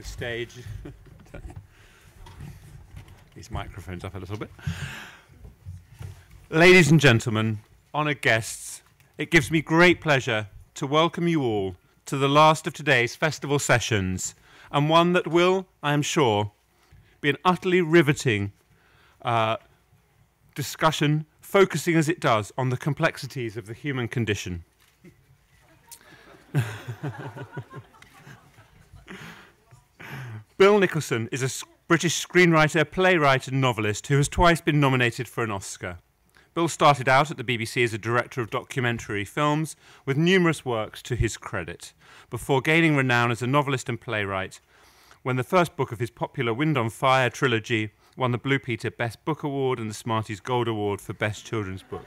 the stage. These microphones up a little bit. Ladies and gentlemen, honoured guests, it gives me great pleasure to welcome you all to the last of today's festival sessions, and one that will, I am sure, be an utterly riveting uh, discussion, focusing as it does on the complexities of the human condition. Bill Nicholson is a British screenwriter, playwright, and novelist who has twice been nominated for an Oscar. Bill started out at the BBC as a director of documentary films, with numerous works to his credit, before gaining renown as a novelist and playwright when the first book of his popular Wind on Fire trilogy won the Blue Peter Best Book Award and the Smarties Gold Award for Best Children's Book.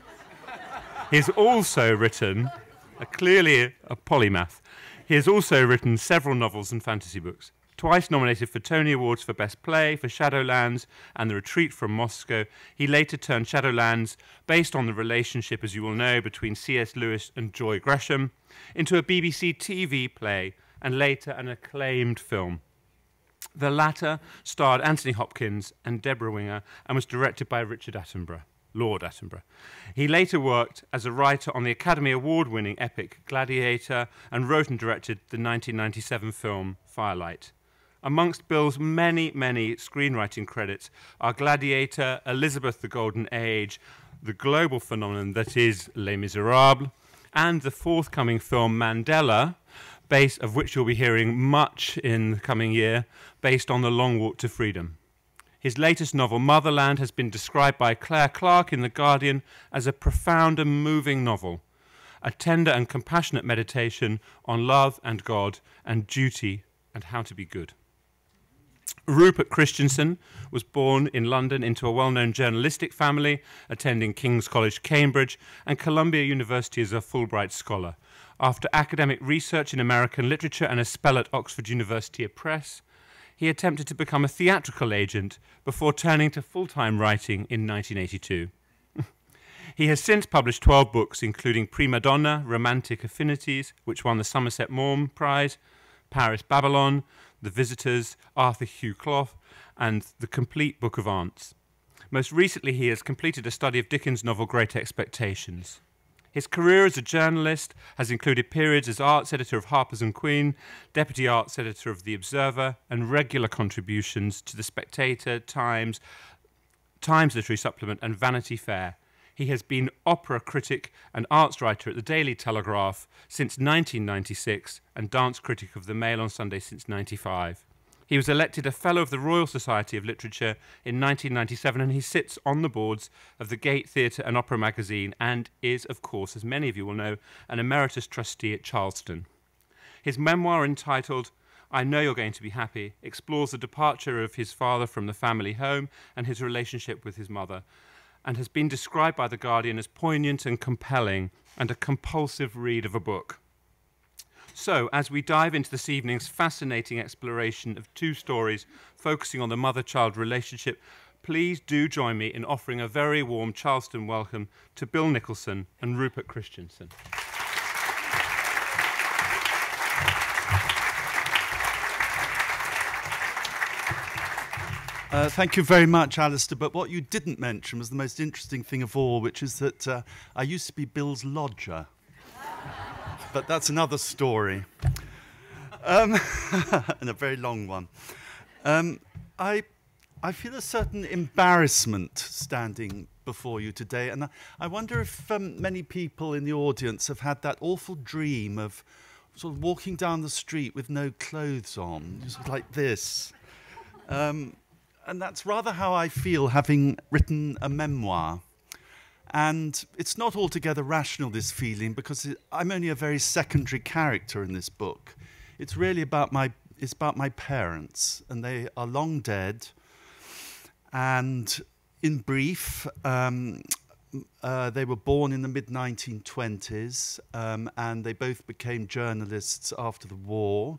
He's also written, a clearly a polymath, he has also written several novels and fantasy books. Twice nominated for Tony Awards for Best Play for Shadowlands and The Retreat from Moscow, he later turned Shadowlands, based on the relationship, as you will know, between C.S. Lewis and Joy Gresham, into a BBC TV play and later an acclaimed film. The latter starred Anthony Hopkins and Debra Winger and was directed by Richard Attenborough, Lord Attenborough. He later worked as a writer on the Academy Award winning epic Gladiator and wrote and directed the 1997 film Firelight. Amongst Bill's many, many screenwriting credits are Gladiator, Elizabeth the Golden Age, the global phenomenon that is Les Miserables, and the forthcoming film Mandela, base of which you'll be hearing much in the coming year, based on the Long Walk to Freedom. His latest novel, Motherland, has been described by Clare Clark in The Guardian as a profound and moving novel, a tender and compassionate meditation on love and God and duty and how to be good. Rupert Christiansen was born in London into a well known journalistic family, attending King's College, Cambridge, and Columbia University as a Fulbright scholar. After academic research in American literature and a spell at Oxford University Press, he attempted to become a theatrical agent before turning to full time writing in 1982. he has since published 12 books, including Prima Donna, Romantic Affinities, which won the Somerset Maugham Prize, Paris Babylon, The Visitors, Arthur Hugh Clough, and The Complete Book of Aunts. Most recently, he has completed a study of Dickens' novel Great Expectations. His career as a journalist has included periods as arts editor of Harper's and Queen, deputy arts editor of The Observer, and regular contributions to The Spectator, Times, Times Literary Supplement, and Vanity Fair. He has been opera critic and arts writer at the Daily Telegraph since 1996 and dance critic of the Mail on Sunday since 95. He was elected a Fellow of the Royal Society of Literature in 1997 and he sits on the boards of the Gate Theatre and Opera magazine and is, of course, as many of you will know, an emeritus trustee at Charleston. His memoir entitled I Know You're Going to Be Happy explores the departure of his father from the family home and his relationship with his mother, and has been described by The Guardian as poignant and compelling and a compulsive read of a book. So, as we dive into this evening's fascinating exploration of two stories focusing on the mother child relationship, please do join me in offering a very warm Charleston welcome to Bill Nicholson and Rupert Christiansen. Uh, thank you very much, Alistair. But what you didn't mention was the most interesting thing of all, which is that uh, I used to be Bill's lodger but that's another story. Um, and a very long one. Um, I, I feel a certain embarrassment standing before you today, and I, I wonder if um, many people in the audience have had that awful dream of sort of walking down the street with no clothes on, just like this. Um, and that's rather how I feel having written a memoir. And it's not altogether rational, this feeling, because it, I'm only a very secondary character in this book. It's really about my, it's about my parents, and they are long dead. And in brief, um, uh, they were born in the mid 1920s, um, and they both became journalists after the war.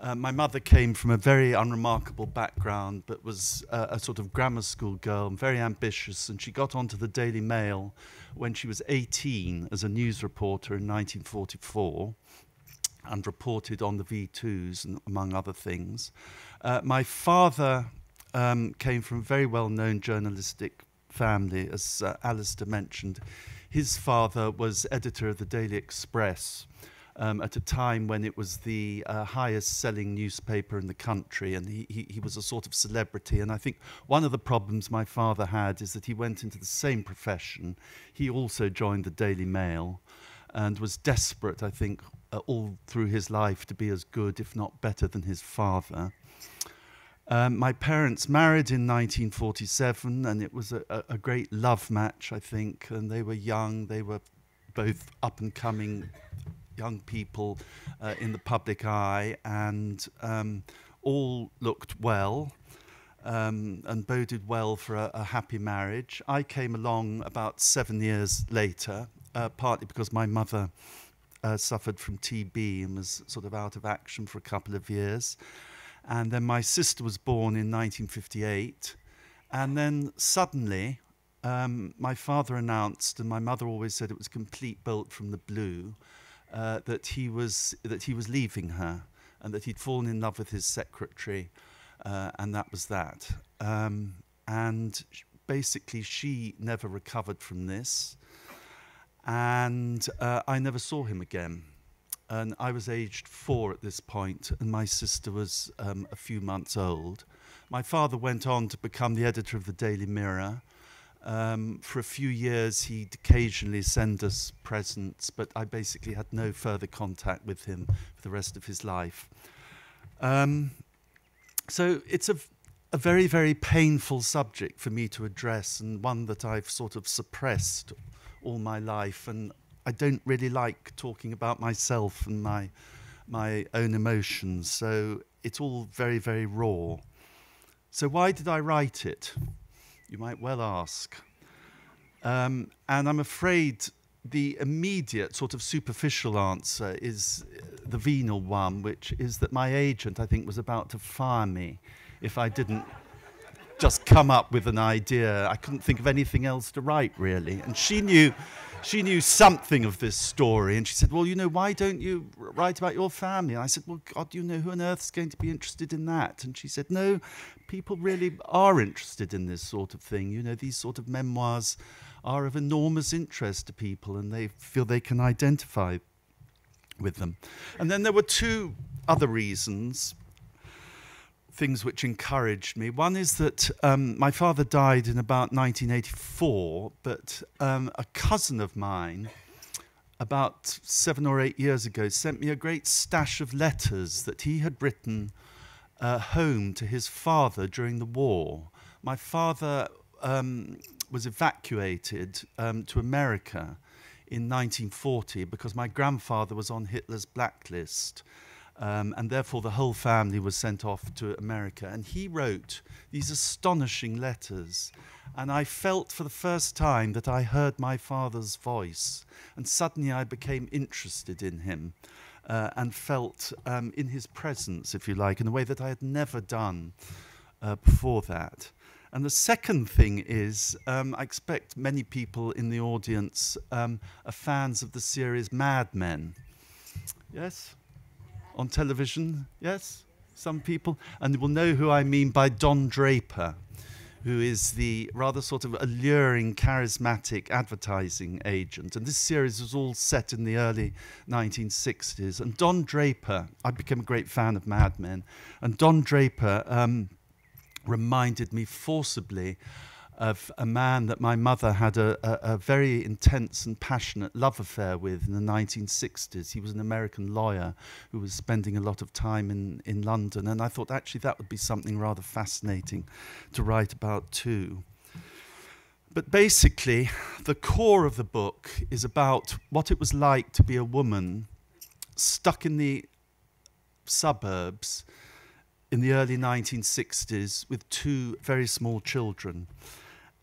Uh, my mother came from a very unremarkable background, but was uh, a sort of grammar school girl and very ambitious. And she got onto the Daily Mail when she was 18 as a news reporter in 1944. and reported on the V2s, and among other things. Uh, my father um, came from a very well known journalistic family, as uh, Alistair mentioned. His father was editor of the Daily Express. Um, at a time when it was the uh, highest selling newspaper in the country, and he, he, he was a sort of celebrity. And I think one of the problems my father had is that he went into the same profession. He also joined the Daily Mail and was desperate, I think, uh, all through his life to be as good, if not better, than his father. Um, my parents married in 1947, and it was a, a, a, great love match, I think. And they were young, they were both up and coming young people uh, in the public eye, and um, all looked well. Um, and boded well for a, a, happy marriage. I came along about seven years later, uh, partly because my mother uh, suffered from TB and was sort of out of action for a couple of years. And then my sister was born in 1958. And then suddenly, um, my father announced, and my mother always said it was complete bolt from the blue, uh, that he was that he was leaving her, and that he'd fallen in love with his secretary, uh, and that was that. Um, and basically, she never recovered from this, and uh, I never saw him again and I was aged four at this point, and my sister was um, a few months old. My father went on to become the editor of the Daily Mirror. Um, for a few years, he'd occasionally send us presents, but I basically had no further contact with him for the rest of his life. Um, so it's a, a very, very painful subject for me to address, and one that I've sort of suppressed all my life. And I don't really like talking about myself and my my own emotions. So it's all very, very raw. So why did I write it? You might well ask. Um, and I'm afraid the immediate sort of superficial answer is the venal one, which is that my agent, I think, was about to fire me if I didn't just come up with an idea. I couldn't think of anything else to write, really. And she knew she knew something of this story, and she said, "Well, you know, why don't you write about your family?" And I said, "Well, God, you know, who on earth is going to be interested in that?" And she said, "No, people really are interested in this sort of thing. You know, these sort of memoirs are of enormous interest to people, and they feel they can identify with them." And then there were two other reasons things which encouraged me. One is that um, my father died in about 1984, but um, a cousin of mine, about seven or eight years ago, sent me a great stash of letters that he had written uh, home to his father during the war. My father um, was evacuated um, to America in 1940 because my grandfather was on Hitler's blacklist. Um, and therefore, the whole family was sent off to America. And he wrote these astonishing letters. And I felt for the first time that I heard my father's voice. And suddenly I became interested in him uh, and felt um, in his presence, if you like, in a way that I had never done uh, before that. And the second thing is, um, I expect many people in the audience um, are fans of the series Mad Men. Yes? On television, yes? Some people. And will know who I mean by Don Draper, who is the rather sort of alluring, charismatic advertising agent. And this series was all set in the early 1960s. And Don Draper, I became a great fan of Mad Men, and Don Draper um, reminded me forcibly of a man that my mother had a, a, a, very intense and passionate love affair with in the 1960s. He was an American lawyer who was spending a lot of time in, in London, and I thought actually that would be something rather fascinating to write about too. But basically, the core of the book is about what it was like to be a woman stuck in the suburbs in the early 1960s with two very small children.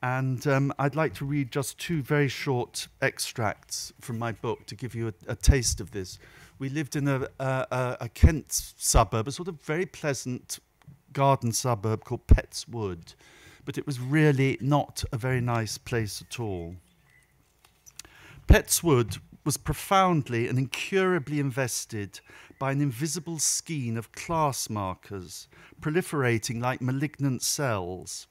And um, I'd like to read just two very short extracts from my book to give you a, a taste of this. We lived in a, a, a, Kent suburb, a sort of very pleasant garden suburb called Petts Wood, but it was really not a very nice place at all. Petts Wood was profoundly and incurably invested by an invisible skein of class markers proliferating like malignant cells.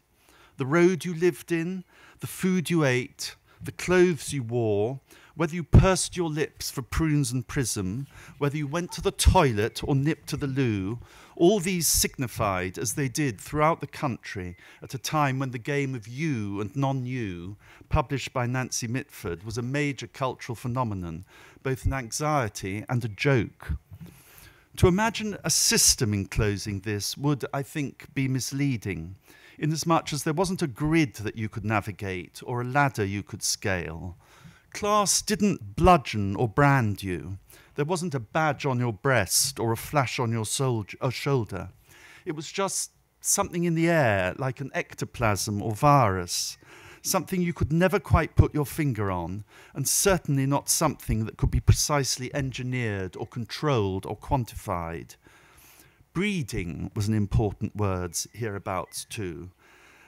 The road you lived in, the food you ate, the clothes you wore, whether you pursed your lips for prunes and prism, whether you went to the toilet or nipped to the loo, all these signified, as they did throughout the country at a time when the game of U and non-U, published by Nancy Mitford, was a major cultural phenomenon, both an anxiety and a joke. To imagine a system enclosing this would, I think, be misleading, inasmuch as there wasn't a grid that you could navigate or a ladder you could scale. Class didn't bludgeon or brand you. There wasn't a badge on your breast or a flash on your uh, shoulder. It was just something in the air, like an ectoplasm or virus, something you could never quite put your finger on, and certainly not something that could be precisely engineered or controlled or quantified. Breeding was an important word hereabouts too.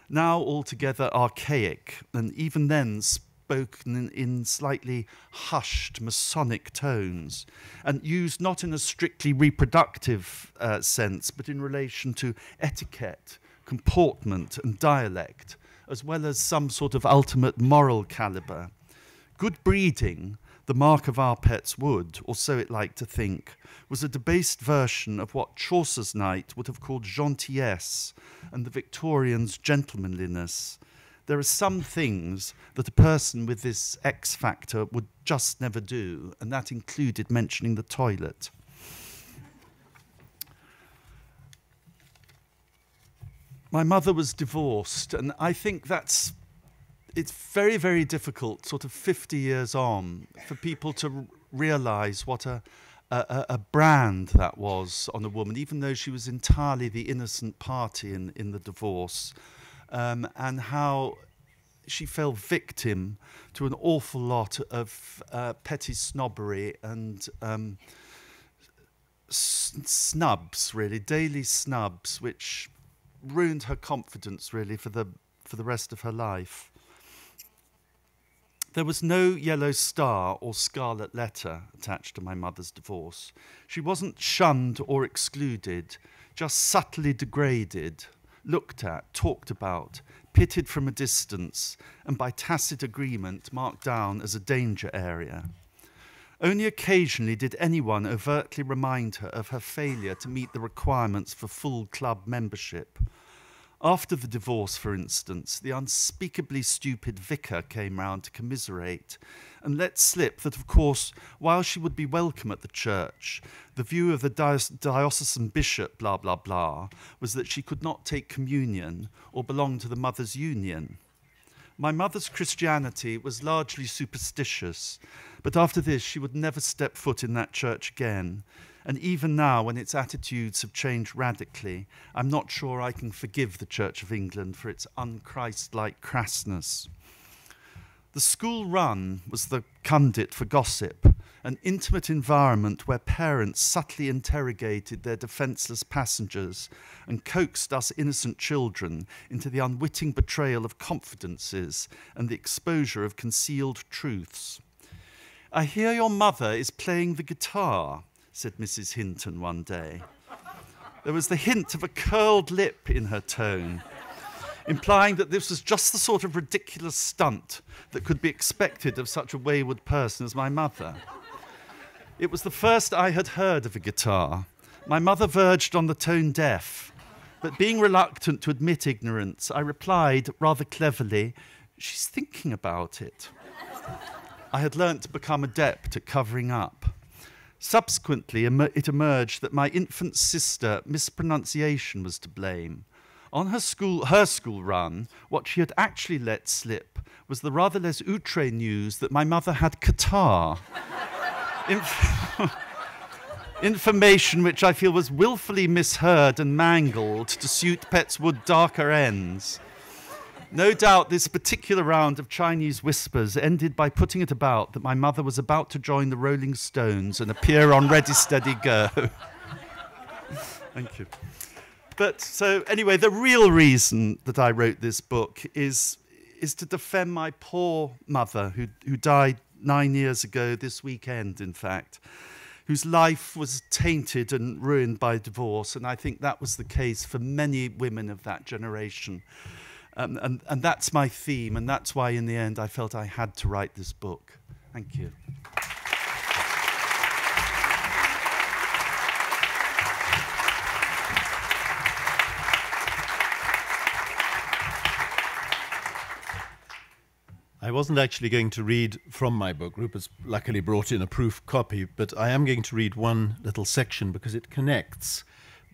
Now altogether archaic, and even then spoken in, in, slightly hushed Masonic tones and used not in a strictly reproductive uh, sense, but in relation to etiquette, comportment, and dialect, as well as some sort of ultimate moral caliber. Good breeding, the mark of our Petts Wood, or so it liked to think, was a debased version of what Chaucer's knight would have called gentillesse and the Victorians' gentlemanliness, there are some things that a person with this X factor would just never do, and that included mentioning the toilet. My mother was divorced, and I think that's it's very, very difficult, sort of 50 years on, for people to realize what a, a, a, brand that was on a woman, even though she was entirely the innocent party in, in the divorce um, and how she fell victim to an awful lot of uh, petty snobbery and um, snubs, really, daily snubs, which ruined her confidence, really, for the, for the rest of her life. There was no yellow star or scarlet letter attached to my mother's divorce. She wasn't shunned or excluded, just subtly degraded looked at, talked about, pitted from a distance, and by tacit agreement marked down as a danger area. Only occasionally did anyone overtly remind her of her failure to meet the requirements for full club membership after the divorce, for instance, the unspeakably stupid vicar came round to commiserate and let slip that, of course, while she would be welcome at the church, the view of the diocesan bishop, blah, blah, blah, was that she could not take communion or belong to the Mothers' Union. My mother's Christianity was largely superstitious, but after this she would never step foot in that church again, and even now, when its attitudes have changed radically, I'm not sure I can forgive the Church of England for its unchristlike crassness. The school run was the conduit for gossip, an intimate environment where parents subtly interrogated their defenceless passengers and coaxed us innocent children into the unwitting betrayal of confidences and the exposure of concealed truths. I hear your mother is playing the guitar, said Mrs. Hinton one day. There was the hint of a curled lip in her tone, implying that this was just the sort of ridiculous stunt that could be expected of such a wayward person as my mother. It was the first I had heard of a guitar. My mother verged on the tone deaf, but being reluctant to admit ignorance, I replied rather cleverly, She's thinking about it. I had learnt to become adept at covering up. Subsequently, it emerged that my infant sister mispronunciation was to blame. On her school, her school run, what she had actually let slip was the rather less outre news that my mother had catarrh. Inf- information which I feel was willfully misheard and mangled to suit Petts Wood darker ends. No doubt this particular round of Chinese whispers ended by putting it about that my mother was about to join the Rolling Stones and appear on Ready Steady Go. Thank you. But so anyway, the real reason that I wrote this book is is to defend my poor mother who who died nine years ago, this weekend, in fact, whose life was tainted and ruined by divorce. And I think that was the case for many women of that generation. Um, and, and that's my theme, and that's why, in the end, I felt I had to write this book. Thank you. I wasn't actually going to read from my book. Rupert's luckily brought in a proof copy, but I am going to read one little section because it connects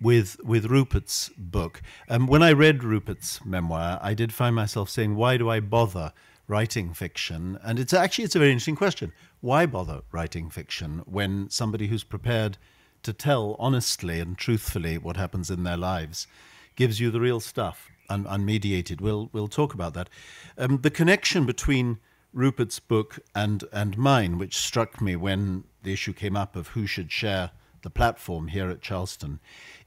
with with Rupert's book. Um, when I read Rupert's memoir, I did find myself saying, "Why do I bother writing fiction?" And it's actually it's a very interesting question. Why bother writing fiction when somebody who's prepared to tell honestly and truthfully what happens in their lives gives you the real stuff? un- unmediated. We'll we'll talk about that. Um, the connection between Rupert's book and and mine, which struck me when the issue came up of who should share the platform here at Charleston,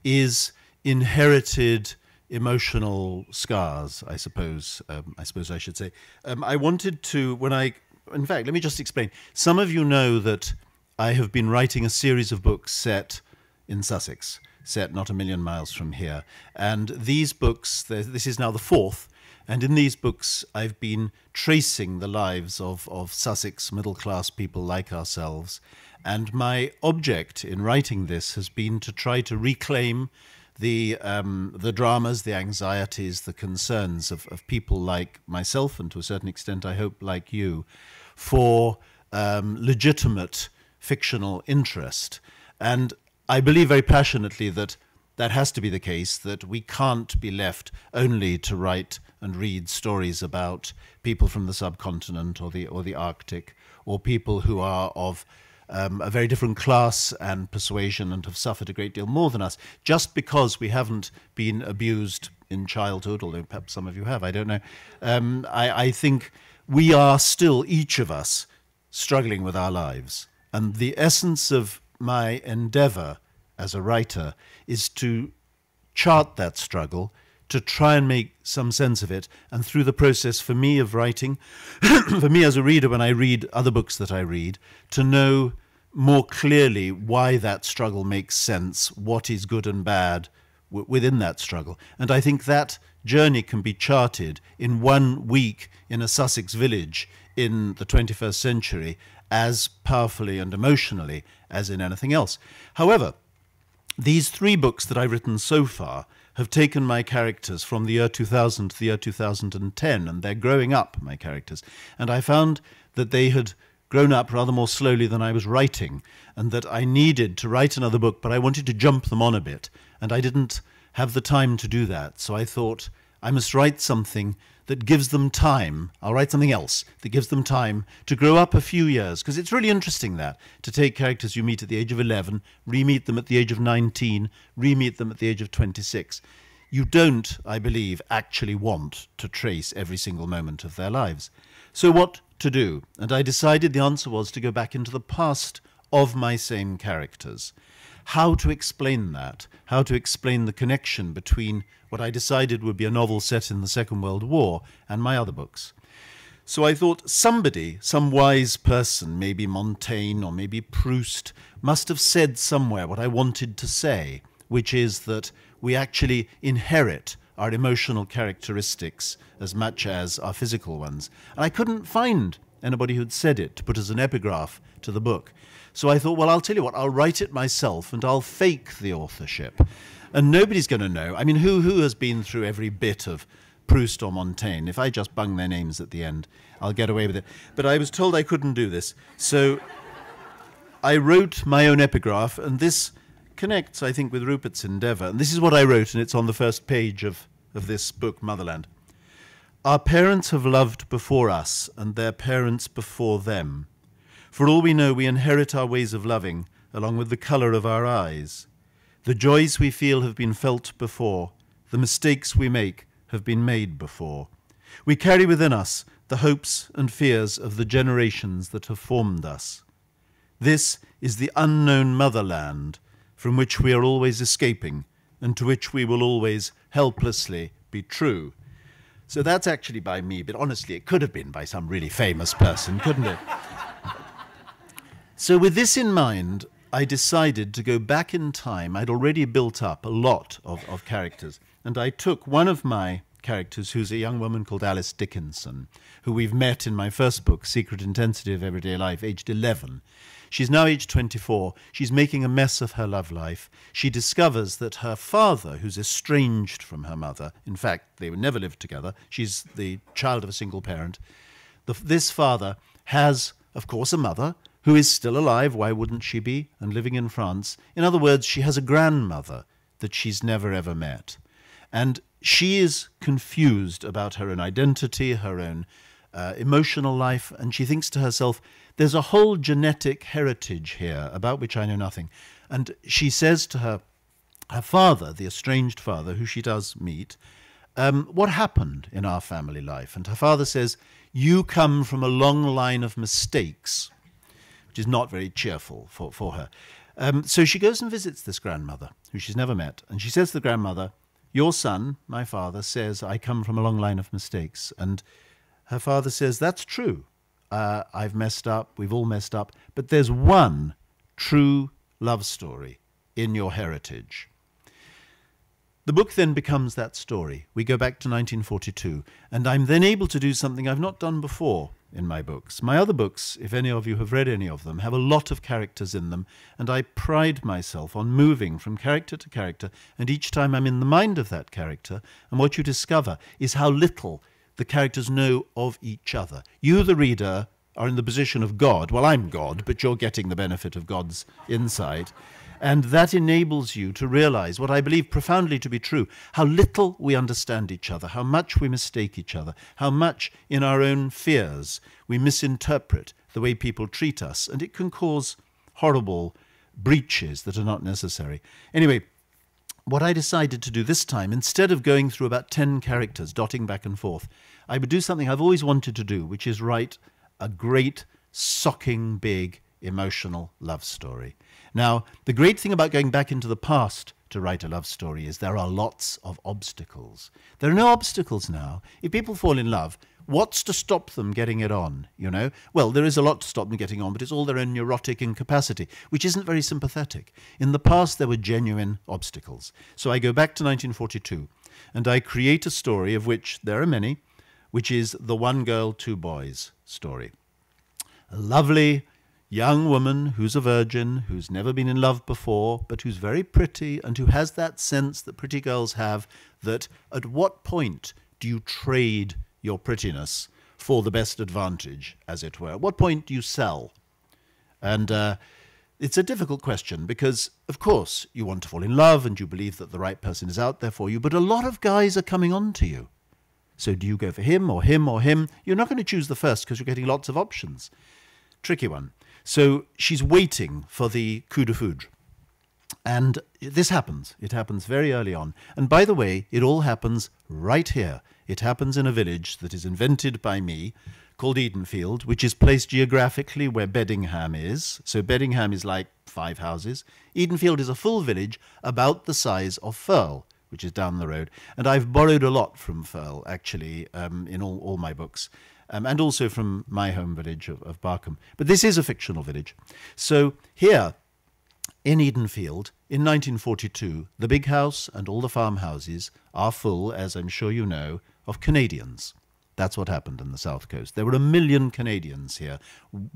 is inherited emotional scars. I suppose. Um, I suppose I should say. Um, I wanted to when I. In fact, let me just explain. Some of you know that I have been writing a series of books set in Sussex set not a million miles from here. And these books, this is now the fourth, and in these books, I've been tracing the lives of, of Sussex middle class people like ourselves. And my object in writing this has been to try to reclaim the, um, the dramas, the anxieties, the concerns of, of people like myself, and to a certain extent, I hope, like you, for um, legitimate fictional interest. And I believe very passionately that that has to be the case, that we can't be left only to write and read stories about people from the subcontinent or the, or the Arctic, or people who are of um, a very different class and persuasion and have suffered a great deal more than us, just because we haven't been abused in childhood, although perhaps some of you have, I don't know. Um, I, I think we are still, each of us, struggling with our lives. And the essence of my endeavor as a writer is to chart that struggle, to try and make some sense of it, and through the process for me of writing, for me as a reader when I read other books that I read, to know more clearly why that struggle makes sense, what is good and bad within that struggle. And I think that journey can be charted in one week in a Sussex village in the 21st century as powerfully and emotionally as in anything else. However, these three books that I've written so far have taken my characters from the year 2000 to the year 2010, and they're growing up, my characters. And I found that they had grown up rather more slowly than I was writing, and that I needed to write another book, but I wanted to jump them on a bit, and I didn't have the time to do that. So I thought I must write something that gives them time. I'll write something else that gives them time to grow up a few years, because it's really interesting that to take characters you meet at the age of 11, re meet them at the age of 19, re meet them at the age of 26. You don't, I believe, actually want to trace every single moment of their lives. So, what to do? And I decided the answer was to go back into the past of my same characters. How to explain that? How to explain the connection between what I decided would be a novel set in the Second World War and my other books. So I thought somebody, some wise person, maybe Montaigne or maybe Proust, must have said somewhere what I wanted to say, which is that we actually inherit our emotional characteristics as much as our physical ones. And I couldn't find anybody who'd said it to put as an epigraph to the book. So I thought, well, I'll tell you what, I'll write it myself and I'll fake the authorship. And nobody's going to know. I mean, who, who has been through every bit of Proust or Montaigne? If I just bung their names at the end, I'll get away with it. But I was told I couldn't do this. So I wrote my own epigraph, and this connects, I think, with Rupert's endeavour. And this is what I wrote, and it's on the first page of, of this book, Motherland. Our parents have loved before us, and their parents before them. For all we know, we inherit our ways of loving, along with the colour of our eyes. The joys we feel have been felt before, the mistakes we make have been made before. We carry within us the hopes and fears of the generations that have formed us. This is the unknown motherland from which we are always escaping and to which we will always helplessly be true. So that's actually by me, but honestly, it could have been by some really famous person, couldn't it? So, with this in mind, I decided to go back in time. I'd already built up a lot of, of characters, and I took one of my characters, who's a young woman called Alice Dickinson, who we've met in my first book, Secret Intensity of Everyday Life, aged 11. She's now aged 24. She's making a mess of her love life. She discovers that her father, who's estranged from her mother, in fact, they never lived together, she's the child of a single parent. The, this father has, of course, a mother who is still alive. Why wouldn't she be? And living in France. In other words, she has a grandmother that she's never ever met. And she is confused about her own identity, her own uh, emotional life, and she thinks to herself, there's a whole genetic heritage here about which I know nothing. And she says to her, her father, the estranged father, who she does meet, um, what happened in our family life? And her father says, You come from a long line of mistakes, which is not very cheerful for, for her. Um, so she goes and visits this grandmother, who she's never met, and she says to the grandmother, your son, my father, says, I come from a long line of mistakes. And her father says, That's true. Uh, I've messed up. We've all messed up. But there's one true love story in your heritage. The book then becomes that story. We go back to 1942, and I'm then able to do something I've not done before in my books. My other books, if any of you have read any of them, have a lot of characters in them, and I pride myself on moving from character to character, and each time I'm in the mind of that character, and what you discover is how little the characters know of each other. You, the reader, are in the position of God. Well, I'm God, but you're getting the benefit of God's insight. And that enables you to realize what I believe profoundly to be true how little we understand each other, how much we mistake each other, how much in our own fears we misinterpret the way people treat us, and it can cause horrible breaches that are not necessary. Anyway, what I decided to do this time, instead of going through about 10 characters dotting back and forth, I would do something I've always wanted to do, which is write a great, socking, big, emotional love story. Now, the great thing about going back into the past to write a love story is there are lots of obstacles. There are no obstacles now. If people fall in love, what's to stop them getting it on, you know? Well, there is a lot to stop them getting on, but it's all their own neurotic incapacity, which isn't very sympathetic. In the past, there were genuine obstacles. So I go back to 1942 and I create a story of which there are many, which is the one girl, two boys story. A lovely, young woman who's a virgin, who's never been in love before, but who's very pretty and who has that sense that pretty girls have that at what point do you trade your prettiness for the best advantage, as it were? At what point do you sell? And uh, it's a difficult question because, of course, you want to fall in love and you believe that the right person is out there for you, but a lot of guys are coming on to you. So do you go for him or him or him? You're not going to choose the first because you're getting lots of options. Tricky one. So she's waiting for the coup de foudre. And this happens. It happens very early on. And by the way, it all happens right here. It happens in a village that is invented by me called Edenfield, which is placed geographically where Beddingham is. So Beddingham is like five houses. Edenfield is a full village about the size of Firle, which is down the road. And I've borrowed a lot from Firle, actually, um, in all, all my books um, and also from my home village of, of Barkham. But this is a fictional village. So here in Edenfield, in 1942, the big house and all the farmhouses are full, as I'm sure you know, of Canadians. That's what happened on the south coast. There were a million Canadians here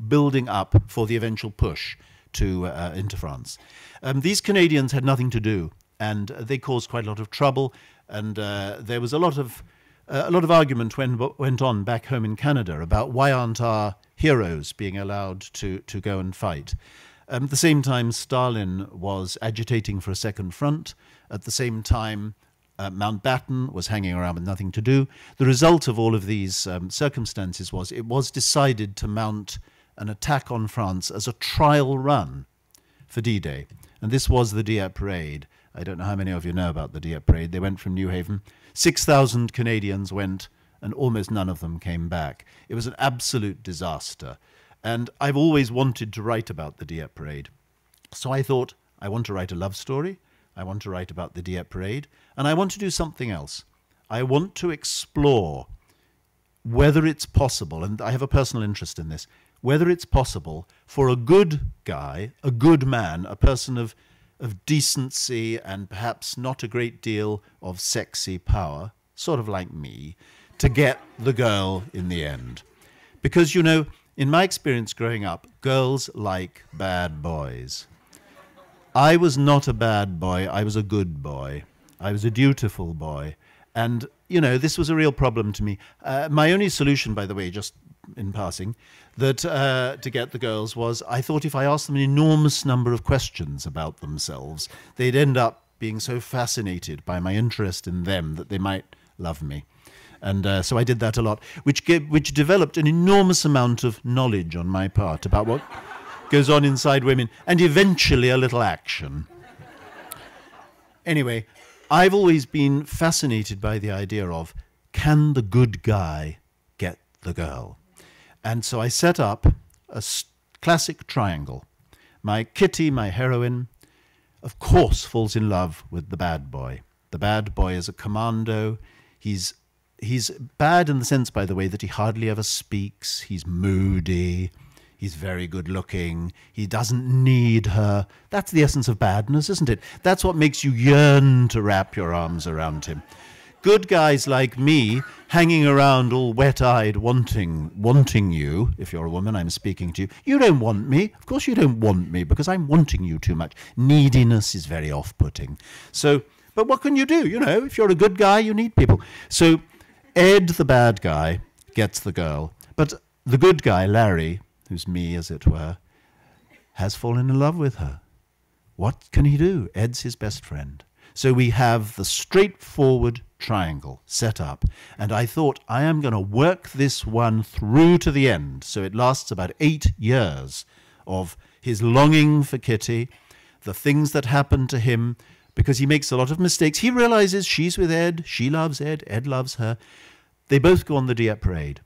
building up for the eventual push to uh, into France. Um, these Canadians had nothing to do, and they caused quite a lot of trouble. And uh, there was a lot of uh, a lot of argument went, went on back home in Canada about why aren't our heroes being allowed to, to go and fight. Um, at the same time, Stalin was agitating for a second front. At the same time, uh, Mountbatten was hanging around with nothing to do. The result of all of these um, circumstances was it was decided to mount an attack on France as a trial run for D Day. And this was the Dieppe Raid. I don't know how many of you know about the Dieppe Raid. They went from Newhaven 6,000 Canadians went, and almost none of them came back. It was an absolute disaster. And I've always wanted to write about the Dieppe Raid. So I thought, I want to write a love story, I want to write about the Dieppe Raid, and I want to do something else. I want to explore whether it's possible, and I have a personal interest in this, whether it's possible for a good guy, a good man, a person of, of decency and perhaps not a great deal of sexy power, sort of like me, to get the girl in the end. Because, you know, in my experience growing up, girls like bad boys. I was not a bad boy, I was a good boy. I was a dutiful boy. And, you know, this was a real problem to me. Uh, my only solution, by the way, just in passing, that uh, to get the girls was I thought if I asked them an enormous number of questions about themselves, they'd end up being so fascinated by my interest in them that they might love me. And uh, so I did that a lot, which, gave, which developed an enormous amount of knowledge on my part about what goes on inside women, and eventually a little action. Anyway, I've always been fascinated by the idea of can the good guy get the girl? And so I set up a classic triangle. My Kitty, my heroine, of course, falls in love with the bad boy. The bad boy is a commando. He's he's bad in the sense, by the way, that he hardly ever speaks. He's moody. He's very good looking. He doesn't need her. That's the essence of badness, isn't it? That's what makes you yearn to wrap your arms around him. Good guys like me, hanging around all wet-eyed, wanting, wanting you. If you're a woman, I'm speaking to you. You don't want me. Of course, you don't want me because I'm wanting you too much. Neediness is very off-putting. So, but what can you do? You know, if you're a good guy, you need people. So, Ed, the bad guy, gets the girl, but the good guy, Larry, who's me, as it were, has fallen in love with her. What can he do? Ed's his best friend. So we have the straightforward triangle set up. And I thought, I am going to work this one through to the end. So it lasts about eight years of his longing for Kitty, the things that happen to him, because he makes a lot of mistakes. He realizes she's with Ed, she loves Ed, Ed loves her. They both go on the Dieppe Raid.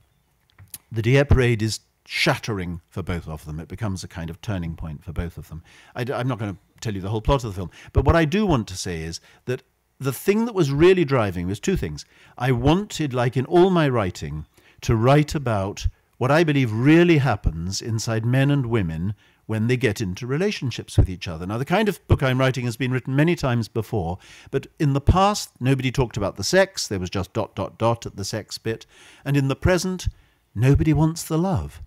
The Dieppe Raid is shattering for both of them. It becomes a kind of turning point for both of them. I, am not going to tell you the whole plot of the film, but what I do want to say is that the thing that was really driving was two things. I wanted, like in all my writing, to write about what I believe really happens inside men and women when they get into relationships with each other. Now, the kind of book I'm writing has been written many times before, but in the past, nobody talked about the sex. There was just dot, dot, dot at the sex bit. And in the present, nobody wants the love.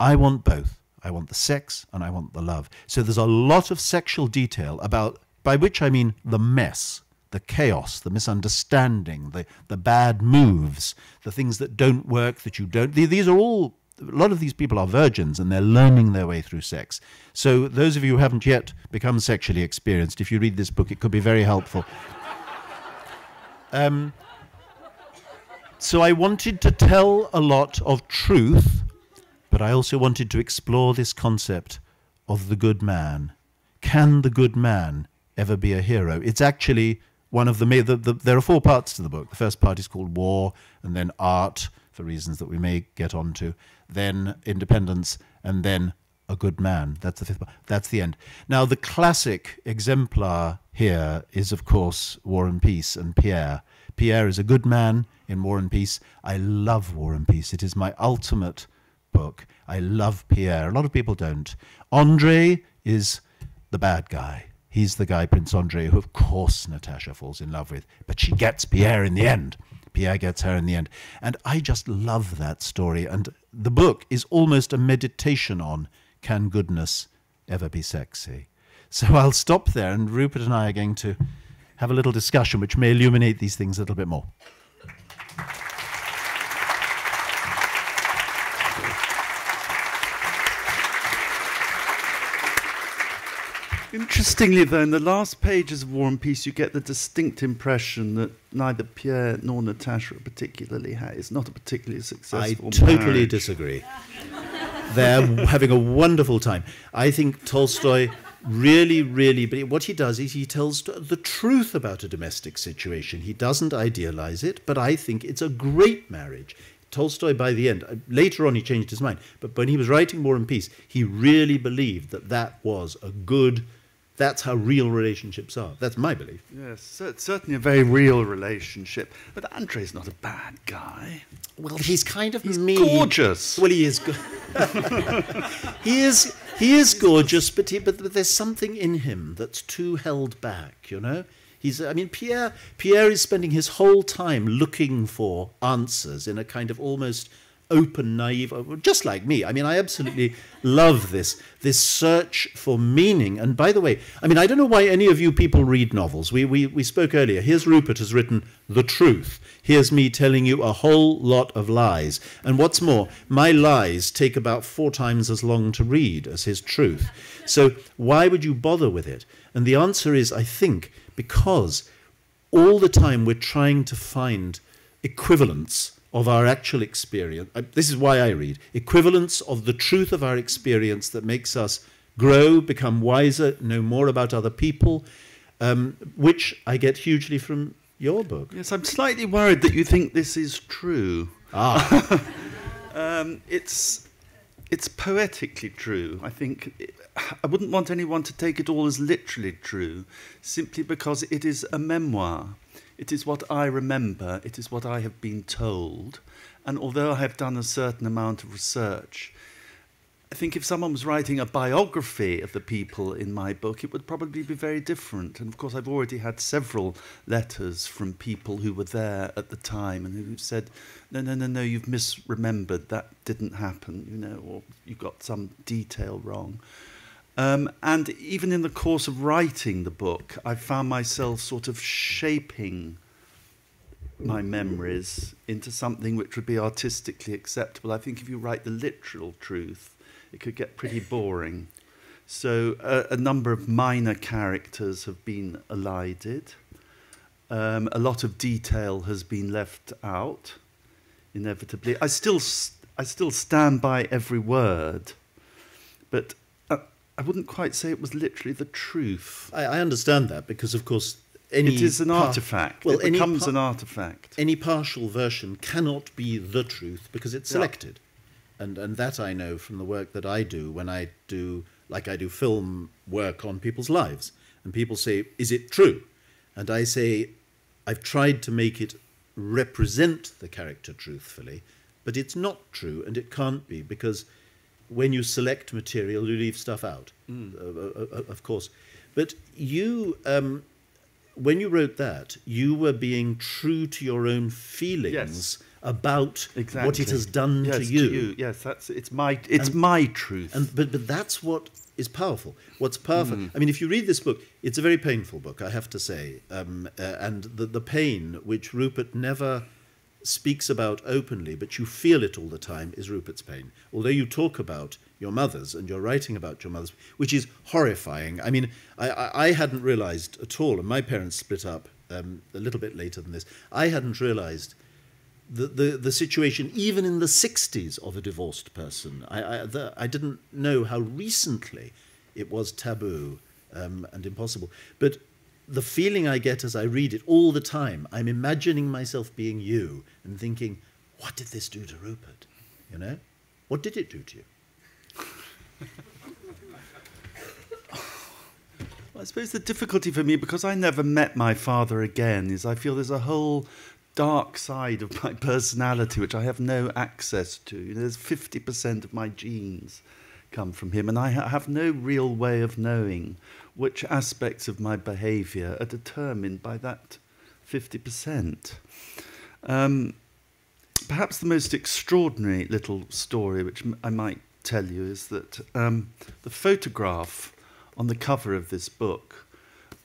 I want both. I want the sex and I want the love. So there's a lot of sexual detail about, by which I mean the mess, the chaos, the misunderstanding, the, the bad moves, the things that don't work, that you don't. These are all, a lot of these people are virgins and they're learning their way through sex. So those of you who haven't yet become sexually experienced, if you read this book, it could be very helpful. Um, so I wanted to tell a lot of truth but I also wanted to explore this concept of the good man. Can the good man ever be a hero? It's actually one of the, the, the, there are four parts to the book. The first part is called War, and then Art, for reasons that we may get onto, then Independence, and then A Good Man. That's the fifth part. That's the end. Now, the classic exemplar here is, of course, War and Peace and Pierre. Pierre is a good man in War and Peace. I love War and Peace. It is my ultimate book. I love Pierre. A lot of people don't. Andre is the bad guy. He's the guy, Prince Andre, who of course Natasha falls in love with, but she gets Pierre in the end. Pierre gets her in the end. And I just love that story. And the book is almost a meditation on can goodness ever be sexy? So I'll stop there, and Rupert and I are going to have a little discussion which may illuminate these things a little bit more. Interestingly, though, in the last pages of War and Peace, you get the distinct impression that neither Pierre nor Natasha particularly ha- is not a particularly successful. I totally marriage. disagree. They're having a wonderful time. I think Tolstoy really, really, but what he does is he tells the truth about a domestic situation. He doesn't idealize it, but I think it's a great marriage. Tolstoy, by the end, uh, later on he changed his mind, but when he was writing War and Peace, he really believed that that was a good That's how real relationships are. That's my belief. Yes, cer- certainly a very real relationship. But Andre's not a bad guy. Well, he's kind of He's mean. gorgeous. Well, he is. Go- he is. He is gorgeous, but, he, but there's something in him that's too held back. You know. He's. I mean, Pierre. Pierre is spending his whole time looking for answers in a kind of almost open, naive, just like me. I mean, I absolutely love this this search for meaning. And by the way, I mean, I don't know why any of you people read novels. We we we spoke earlier. Here's Rupert has written the truth. Here's me telling you a whole lot of lies. And what's more, my lies take about four times as long to read as his truth. So why would you bother with it? And the answer is, I think, because all the time we're trying to find equivalents of our actual experience. Uh, This is why I read equivalence of the truth of our experience that makes us grow, become wiser, know more about other people, um, which I get hugely from your book. Yes, I'm slightly worried that you think this is true. Ah, Um, it's it's poetically true. I think it, I wouldn't want anyone to take it all as literally true, simply because it is a memoir. It is what I remember. It is what I have been told. And although I have done a certain amount of research, I think if someone was writing a biography of the people in my book, it would probably be very different. And of course, I've already had several letters from people who were there at the time and who said, no, no, no, no, you've misremembered. That didn't happen, you know, or you got some detail wrong. Um, and even in the course of writing the book, I found myself sort of shaping my memories into something which would be artistically acceptable. I think if you write the literal truth, it could get pretty boring. So uh, a number of minor characters have been elided. Um, a lot of detail has been left out, inevitably. I still, I still stand by every word, but I wouldn't quite say it was literally the truth. I, I understand that because, of course, any it is an artifact. Well, it becomes an artifact. any partial version cannot be the truth because it's Yeah. selected. And, and that I know from the work that I do when I do, like I do film work on people's lives. And people say, Is it true? And I say, I've tried to make it represent the character truthfully, but it's not true and it can't be because when you select material, you leave stuff out, uh, uh, uh, of course. But you, um, when you wrote that, you were being true to your own feelings Yes. about Exactly. what it has done yes, to you. Yes, that's it's my it's And- my truth. And but but that's what is powerful. What's powerful? Hmm. I mean, if you read this book, it's a very painful book, I have to say. Um, uh, and the the pain which Rupert never speaks about openly, but you feel it all the time, is Rupert's pain. Although you talk about your mother's and you're writing about your mother's, which is horrifying. I mean, I, I, hadn't realized at all, and my parents split up um, a little bit later than this. I hadn't realized the, the, the situation, even in the 60s, of a divorced person. I, I, the, I didn't know how recently it was taboo um, and impossible. But the feeling I get as I read it all the time, I'm imagining myself being you and thinking, what did this do to Rupert? You know? What did it do to you? Well, I suppose the difficulty for me, because I never met my father again, is I feel there's a whole dark side of my personality which I have no access to. You know, There's 50% of my genes come from him, and I ha- have no real way of knowing which aspects of my behavior are determined by that 50%. Um, perhaps the most extraordinary little story which I might tell you is that um, the photograph on the cover of this book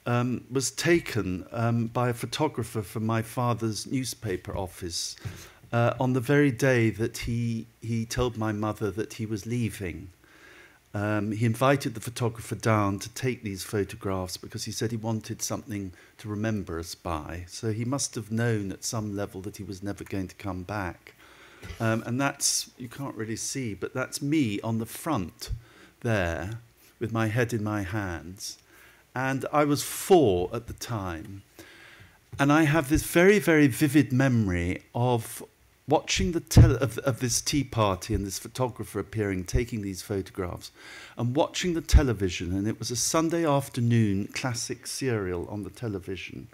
um, was taken um, by a photographer from my father's newspaper office uh, on the very day that he, he told my mother that he was leaving. Um, he invited the photographer down to take these photographs because he said he wanted something to remember us by. So he must have known at some level that he was never going to come back. Um, and that's, you can't really see, but that's me on the front there with my head in my hands. And I was four at the time. And I have this very, very vivid memory of watching the tele- of, of this tea party and this photographer appearing, taking these photographs, and watching the television. And it was a Sunday afternoon classic serial on the television.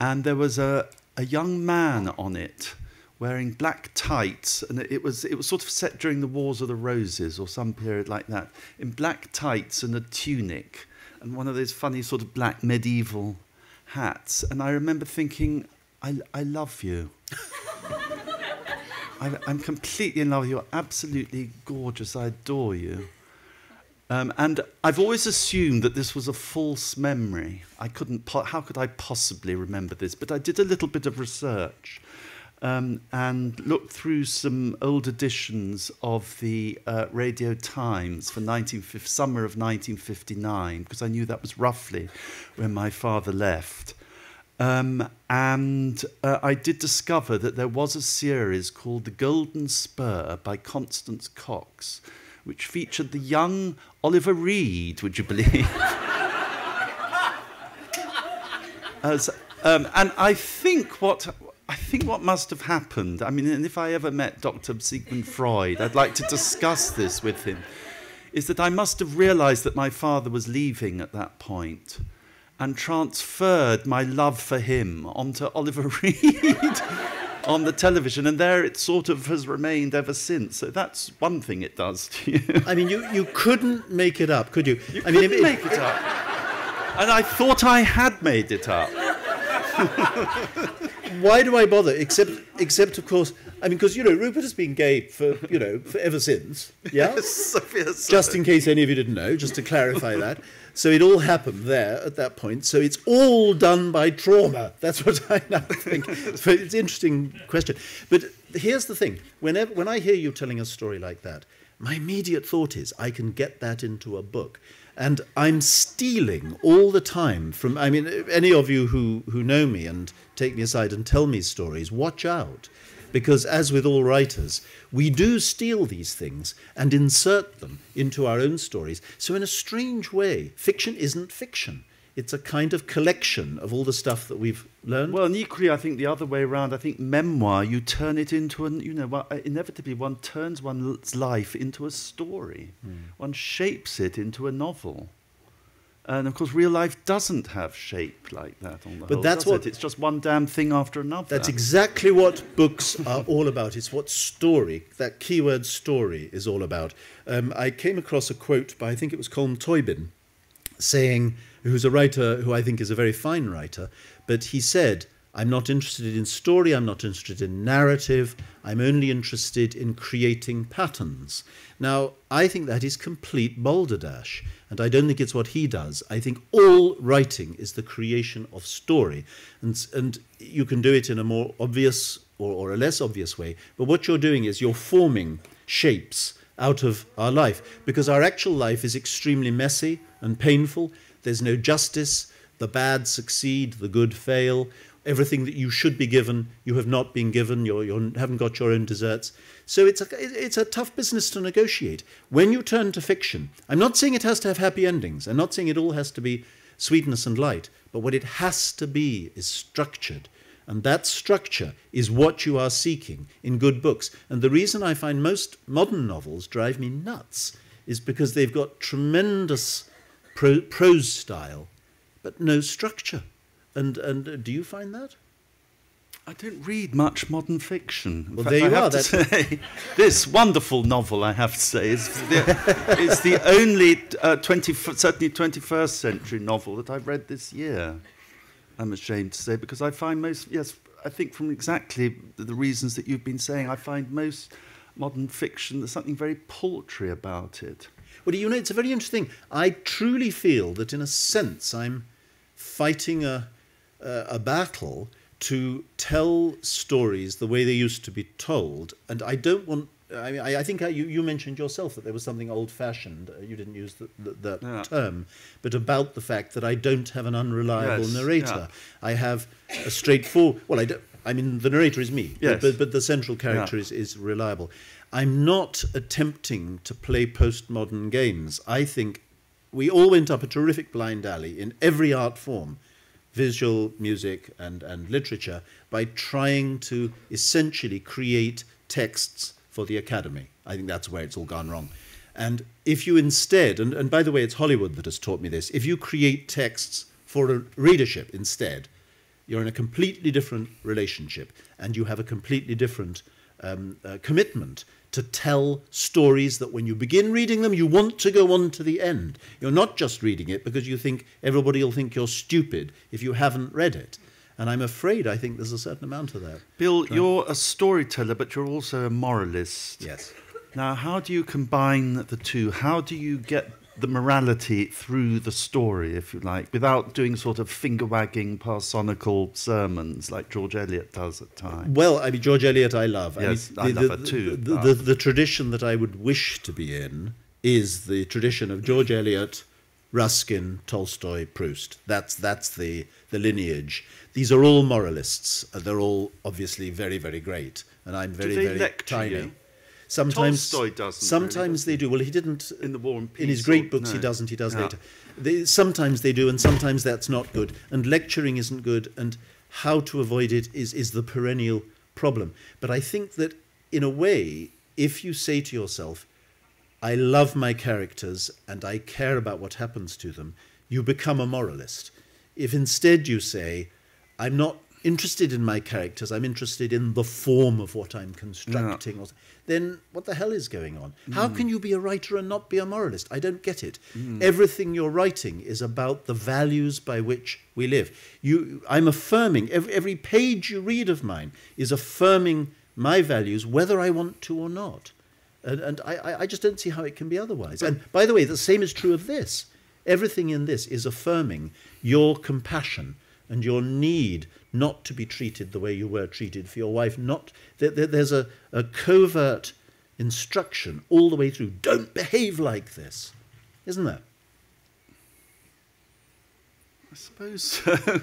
And there was a, a young man on it wearing black tights, and it was, it was sort of set during the Wars of the Roses or some period like that, in black tights and a tunic, and one of those funny sort of black medieval hats. And I remember thinking, I, I love you. I, I'm completely in love with you. You're absolutely gorgeous. I adore you. Um, and I've always assumed that this was a false memory. I couldn't. How could I possibly remember this? But I did a little bit of research um, and looked through some old editions of the uh, Radio Times for 1950, summer of 1959 because I knew that was roughly when my father left. Um, and uh, I did discover that there was a series called The Golden Spur by Constance Cox, which featured the young Oliver Reed, would you believe? As, um, and I think what I think what must have happened. I mean, and if I ever met Dr. Sigmund Freud, I'd like to discuss this with him. Is that I must have realised that my father was leaving at that point and transferred my love for him onto Oliver Reed on the television, and there it sort of has remained ever since. So that's one thing it does to you. I mean, you, you couldn't make it up, could you? You I mean, couldn't make it up. And I thought I had made it up. why do I bother? Except, except of course, I mean, because you know, Rupert has been gay for you know for ever since. Yeah. So, yes, just in case any of you didn't know, just to clarify that. So it all happened there at that point. So it's all done by trauma. That's what I now think. So it's an interesting question. But here's the thing: whenever when I hear you telling a story like that, my immediate thought is I can get that into a book. And I'm stealing all the time from, I mean, any of you who, who know me and take me aside and tell me stories, watch out. Because, as with all writers, we do steal these things and insert them into our own stories. So, in a strange way, fiction isn't fiction. It's a kind of collection of all the stuff that we've learned. Well, and equally, I think the other way around. I think memoir, you turn it into an, you know, inevitably one turns one's life into a story. Mm. One shapes it into a novel. And of course, real life doesn't have shape like that on the but whole. that's what it? it's just one damn thing after another. That's exactly what books are all about. It's what story, that keyword story, is all about. Um, I came across a quote by I think it was Colm Tóibín, saying who's a writer who I think is a very fine writer, but he said, I'm not interested in story, I'm not interested in narrative, I'm only interested in creating patterns. Now, I think that is complete balderdash, and I don't think it's what he does. I think all writing is the creation of story, and, and you can do it in a more obvious or, or a less obvious way, but what you're doing is you're forming shapes out of our life, because our actual life is extremely messy and painful, there's no justice. The bad succeed, the good fail. Everything that you should be given, you have not been given. You're, you haven't got your own deserts. So it's a, it's a tough business to negotiate. When you turn to fiction, I'm not saying it has to have happy endings. I'm not saying it all has to be sweetness and light. But what it has to be is structured. And that structure is what you are seeking in good books. And the reason I find most modern novels drive me nuts is because they've got tremendous pro- prose style, but no structure. And, and uh, do you find that? I don't read much modern fiction. In well, fact, there you I are. Say, this wonderful novel, I have to say, is the, is the only uh, 20, certainly 21st century novel that I've read this year. I'm ashamed to say because I find most yes, I think from exactly the reasons that you've been saying, I find most modern fiction there's something very paltry about it. Well, you know, it's a very interesting. I truly feel that, in a sense, I'm fighting a, a, a battle to tell stories the way they used to be told, and I don't want. I mean, I, I think I, you, you mentioned yourself that there was something old-fashioned. Uh, you didn't use the, the, the yeah. term, but about the fact that I don't have an unreliable yes, narrator. yeah. I have a straightforward. Well, I don't. I mean, the narrator is me, yes. but, but the central character yeah. is, is reliable. I'm not attempting to play postmodern games. I think we all went up a terrific blind alley in every art form visual, music, and, and literature by trying to essentially create texts for the academy. I think that's where it's all gone wrong. And if you instead, and, and by the way, it's Hollywood that has taught me this, if you create texts for a readership instead, you're in a completely different relationship and you have a completely different um, uh, commitment to tell stories that when you begin reading them, you want to go on to the end. You're not just reading it because you think everybody will think you're stupid if you haven't read it. And I'm afraid I think there's a certain amount of that. Bill, you're a storyteller, but you're also a moralist. Yes. Now, how do you combine the two? How do you get the morality through the story, if you like, without doing sort of finger wagging parsonical sermons like George Eliot does at times? Well, I mean, George Eliot, I love. Yes, I, mean, I love the, her too, The, the, the tradition that I would wish to be in is the tradition of George Eliot, Ruskin, Tolstoy, Proust. That's that's the the lineage. These are all moralists. They're all obviously very very great, and I'm very very tiny. you? Sometimes Tolstoy doesn't really, Sometimes does they do. Well, he didn't In the War and Peace. in his great books he doesn't he does Yeah. later they, sometimes they do and sometimes that's not good and lecturing isn't good and how to avoid it is is the perennial problem but i think that in a way if you say to yourself i love my characters and i care about what happens to them you become a moralist if instead you say i'm not interested in my characters i'm interested in the form of what i'm constructing. Or, then what the hell is going on? How mm. can you be a writer and not be a moralist? I don't get it. Mm. Everything you're writing is about the values by which we live. You i'm affirming every, every page you read of mine is affirming my values whether i want to or not. And, and I, I- I just don't see how it can be otherwise. And by the way, the same is true of this. Everything in this is affirming your compassion and your need not to be treated the way you were treated for your wife. Not there, there- there's a, a covert instruction all the way through. Don't behave like this, isn't there? I suppose so. Uh,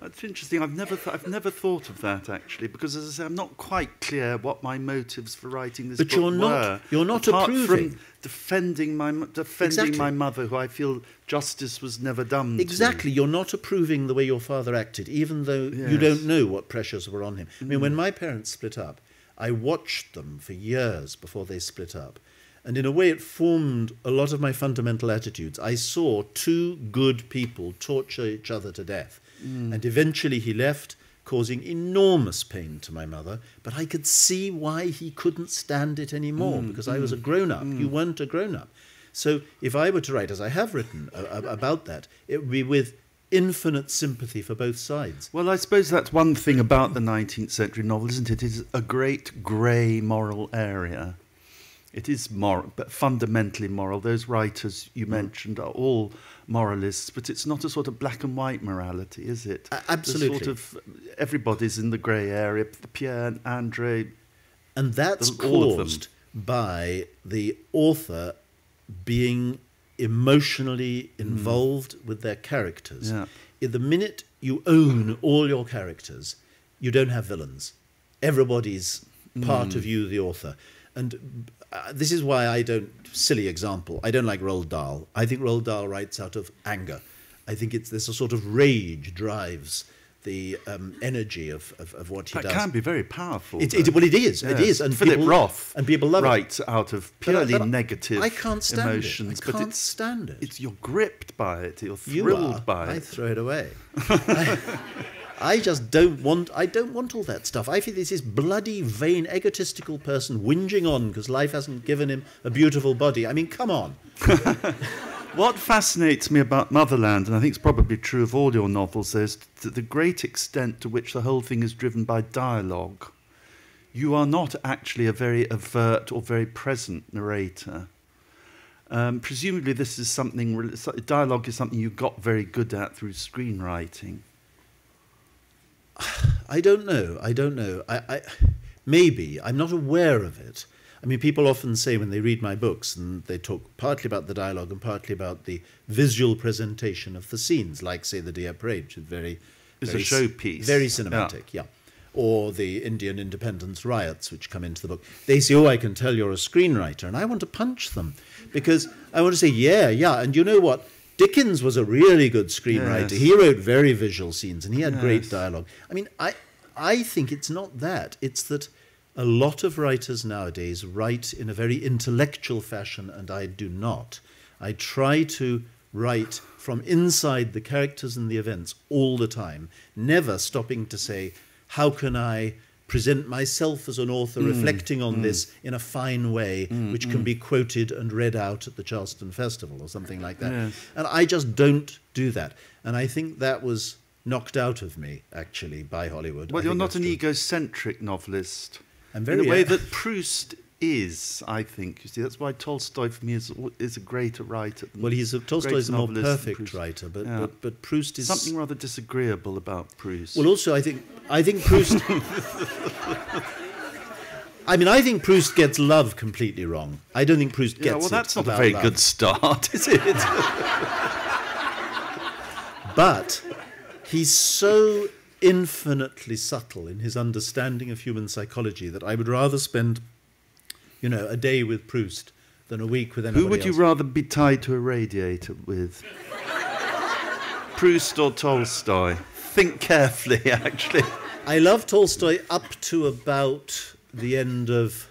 That's interesting. I've never, th- I've never thought of that actually, because as I say, I'm not quite clear what my motives for writing this But book you're not- were. you're not apart approving. from defending my, defending Exactly. my mother, who I feel justice was never done. to. Exactly. You're not approving the way your father acted, even though you don't know what pressures were on him. I mean, when mm. my parents split up, I watched them for years before they split up. And in a way, it formed a lot of my fundamental attitudes. I saw two good people torture each other to death. And eventually he left, causing enormous pain to my mother. But I could see why he couldn't stand it anymore because I was a grown up. You weren't a grown up. So if I were to write, as I have written uh, uh, about that, it would be with infinite sympathy for both sides. Well, I suppose that's one thing about the 19th century novel, isn't it? It is a great grey moral area. It is moral, but fundamentally moral. Those writers you mentioned are all moralists, but it's not a sort of black and white morality, is it? There's absolutely. Sort of everybody's in the grey area. Pierre and Andre. And that's The- all of them. caused by the author being emotionally hmm. involved with their characters. Yeah. In the minute you own all your characters, you don't have villains. Everybody's part hmm. of you, the author. And uh, this is why I don't, silly example, I don't like Roald Dahl. I think Roald Dahl writes out of anger. I think it's there's a sort of rage drives the um, energy of, of, of what he That does. can be very powerful. It, it, well, it is. It is. And Philip people, Roth and people love it. out of But I- purely but I- negative I can't stand emotions, it. I but can't it's stand it. it's you're gripped by it. You're you thrilled are. by it. I throw it away. I, I just don't want. I don't want all that stuff. I feel this is bloody, vain, egotistical person whinging on because life hasn't given him a beautiful body. I mean, come on. What fascinates me about Motherland, and I think it's probably true of all your novels, is th- the great extent to which the whole thing is driven by dialogue. You are not actually a very overt or very present narrator. Um, presumably, this is something. Dialogue is something you got very good at through screenwriting. I don't know. I don't know. I, I maybe I'm not aware of it. I mean, people often say when they read my books, and they talk partly about the dialogue and partly about the visual presentation of the scenes, like say the Dieppe Raid, which is very, It's a very s- showpiece. very Yeah. cinematic, yeah. Or the Indian independence riots, which come into the book. They say, "Oh, I can tell you're a screenwriter," and I want to punch them because I want to say, "Yeah, yeah." And you know what? Dickens was a really good screenwriter. Yes. He wrote very visual scenes and he had great dialogue. I mean, I, I think it's not that. It's that a lot of writers nowadays write in a very intellectual fashion, and I do not. I try to write from inside the characters and the events all the time, never stopping to say, how can I present myself as an author hmm. reflecting on hmm. this in a fine way, hmm. which can be quoted and read out at the Charleston Festival or something like that. Yes. And I just don't do that. And I think that was knocked out of me, actually, by Hollywood. Well, I you're not an true. egocentric novelist. I'm in very, a way uh, that Proust is, I think. You see, that's why Tolstoy for me is is a greater writer. Than Well, he's a, Tolstoy is a more perfect writer, but, Yeah. but but Proust is Something rather disagreeable about Proust. Well, also, I think I think Proust. I mean, I think Proust gets love completely wrong. I don't think Proust gets yeah, well, that's not a very love. good start, is it? But he's so infinitely subtle in his understanding of human psychology that I would rather spend, you know, a day with Proust than a week with anybody Who would you else. rather be tied to a radiator with? Proust or Tolstoy? Think carefully, actually. I love Tolstoy up to about the end of,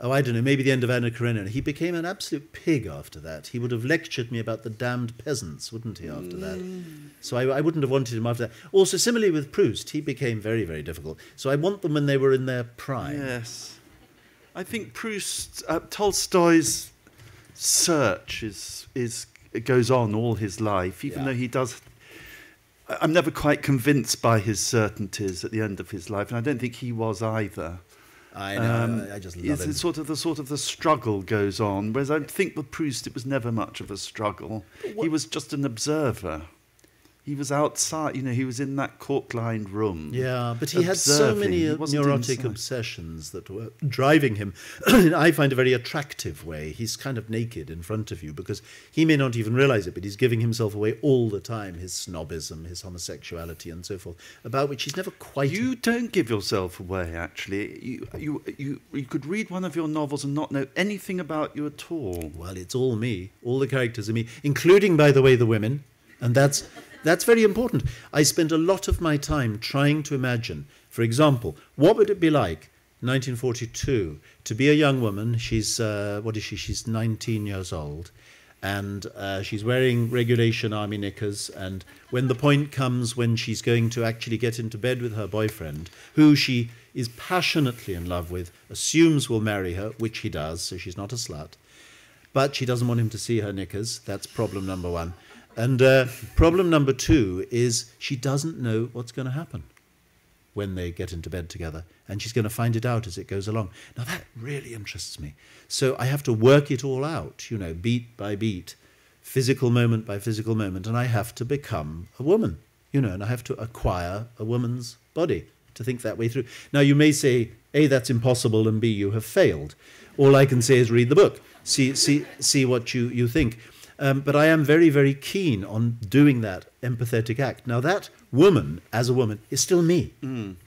oh, I don't know, maybe the end of Anna Karenina. He became an absolute pig after that. He would have lectured me about the damned peasants, wouldn't he, after that? Mm. So I, I wouldn't have wanted him after that. Also, similarly with Proust, he became very, very difficult. So I want them when they were in their prime. Yes. I think Proust, uh, Tolstoy's search is, is it goes on all his life, even Yeah. though he does. I'm never quite convinced by his certainties at the end of his life, and I don't think he was either. I know, Um, I just love it's, him. it's sort of the sort of the struggle goes on, whereas I think with Proust it was never much of a struggle. He was just an observer. He was outside, you know. He was in that cork-lined room. Yeah, but he had so many neurotic inside. obsessions that were driving him in, I find, a very attractive way. He's kind of naked in front of you because he may not even realize it, but he's giving himself away all the time his snobism, his homosexuality, and so forth, about which he's never quite. You don't give yourself away. Actually, you you you you could read one of your novels and not know anything about you at all. Well, it's all me. All the characters are me, including, by the way, the women. And that's, that's very important. I spent a lot of my time trying to imagine, for example, what would it be like, 1942, to be a young woman? She's, uh, what is she? She's 19 years old. And uh, she's wearing regulation army knickers. And when the point comes when she's going to actually get into bed with her boyfriend, who she is passionately in love with, assumes will marry her, which he does, so she's not a slut but she doesn't want him to see her knickers. That's problem number one. And uh, problem number two is she doesn't know what's going to happen when they get into bed together. And she's going to find it out as it goes along. Now, that really interests me. So I have to work it all out, you know, beat by beat, physical moment by physical moment. And I have to become a woman, you know, and I have to acquire a woman's body to think that way through. Now, you may say, A, that's impossible, and B, you have failed. All I can say is read the book, see, see, see what you, you think. Um, but I am very, very keen on doing that empathetic act. Now, that woman, as a woman, is still me.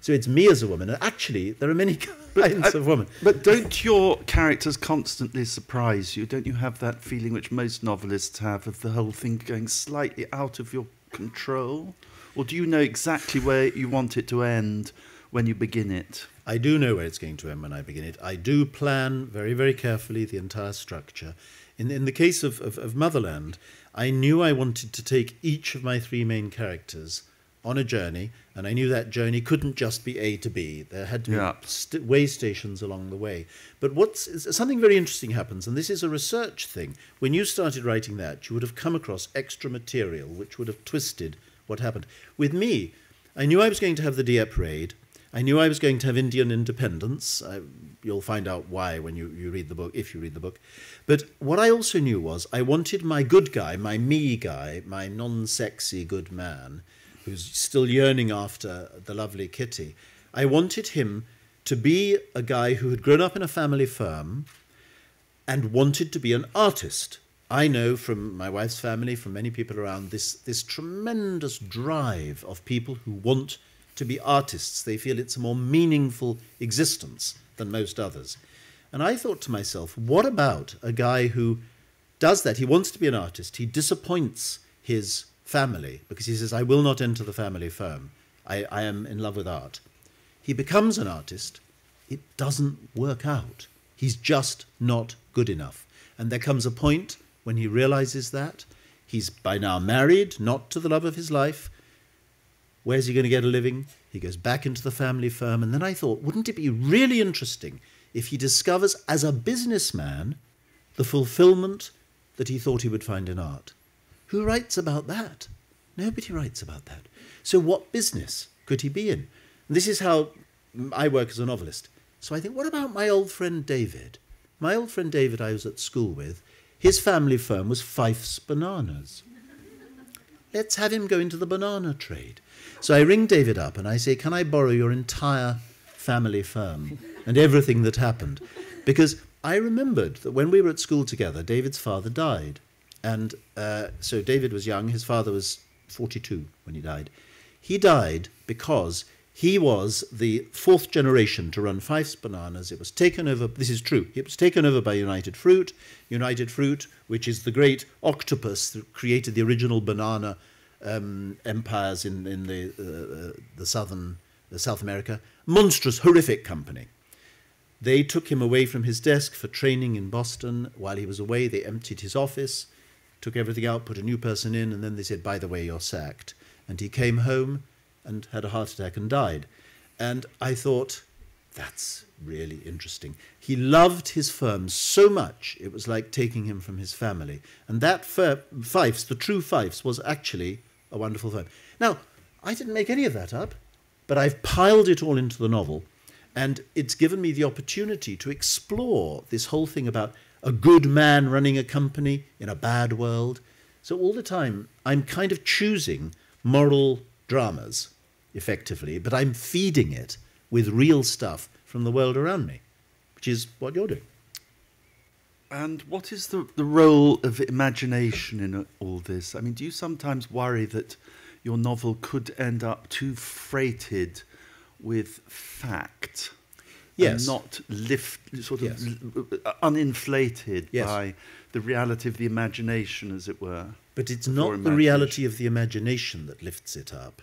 So it's me as a woman. And actually, there are many kinds of women. But don't your characters constantly surprise you? Don't you have that feeling which most novelists have of the whole thing going slightly out of your control? Or do you know exactly where you want it to end when you begin it? I do know where it's going to end when I begin it. I do plan very, very carefully the entire structure. In, in the case of, of, of Motherland, I knew I wanted to take each of my three main characters on a journey, and I knew that journey couldn't just be A to B. There had to be Yeah. st- way stations along the way. But what's something very interesting happens, and this is a research thing. When you started writing that, you would have come across extra material which would have twisted what happened. With me, I knew I was going to have the Dieppe raid. I knew I was going to have Indian independence. I, you'll find out why when you, you read the book, if you read the book. But what I also knew was I wanted my good guy, my me guy, my non sexy good man, who's still yearning after the lovely Kitty. I wanted him to be a guy who had grown up in a family firm and wanted to be an artist. I know from my wife's family, from many people around, this, this tremendous drive of people who want to be artists. They feel it's a more meaningful existence than most others. And I thought to myself, what about a guy who does that. He wants to be an artist. He disappoints his family because he says, I will not enter the family firm. I, I am in love with art. He becomes an artist. It doesn't work out. He's just not good enough. And there comes a point when he realizes that. He's by now married, not to the love of his life. Where's he going to get a living? He goes back into the family firm. And then I thought, wouldn't it be really interesting if he discovers as a businessman the fulfillment that he thought he would find in art? Who writes about that? Nobody writes about that. So, what business could he be in? And this is how I work as a novelist. So, I think, what about my old friend David? My old friend David, I was at school with, his family firm was Fyffes Bananas. Let's have him go into the banana trade. So I ring David up and I say, Can I borrow your entire family firm and everything that happened? Because I remembered that when we were at school together, David's father died. And uh, so David was young, his father was 42 when he died. He died because he was the fourth generation to run Fyffes Bananas. It was taken over, this is true, it was taken over by United Fruit. United Fruit, which is the great octopus that created the original banana um, empires in, in the, uh, uh the southern, uh, South America. Monstrous, horrific company. They took him away from his desk for training in Boston. While he was away, they emptied his office, took everything out, put a new person in, and then they said, by the way, you're sacked. And he came home and had a heart attack and died. And I thought, that's really interesting. He loved his firm so much, it was like taking him from his family. And that Fyffes, the true Fyffes, was actually a wonderful firm. Now, I didn't make any of that up, but I've piled it all into the novel. And it's given me the opportunity to explore this whole thing about a good man running a company in a bad world. So all the time, I'm kind of choosing moral dramas effectively, but I'm feeding it with real stuff from the world around me, which is what you're doing. And what is the, the role of imagination in all this? I mean, do you sometimes worry that your novel could end up too freighted with fact? Yes. And not lift, sort of Yes. uh, uninflated Yes. by the reality of the imagination, as it were. But it's not the reality of the imagination that lifts it up.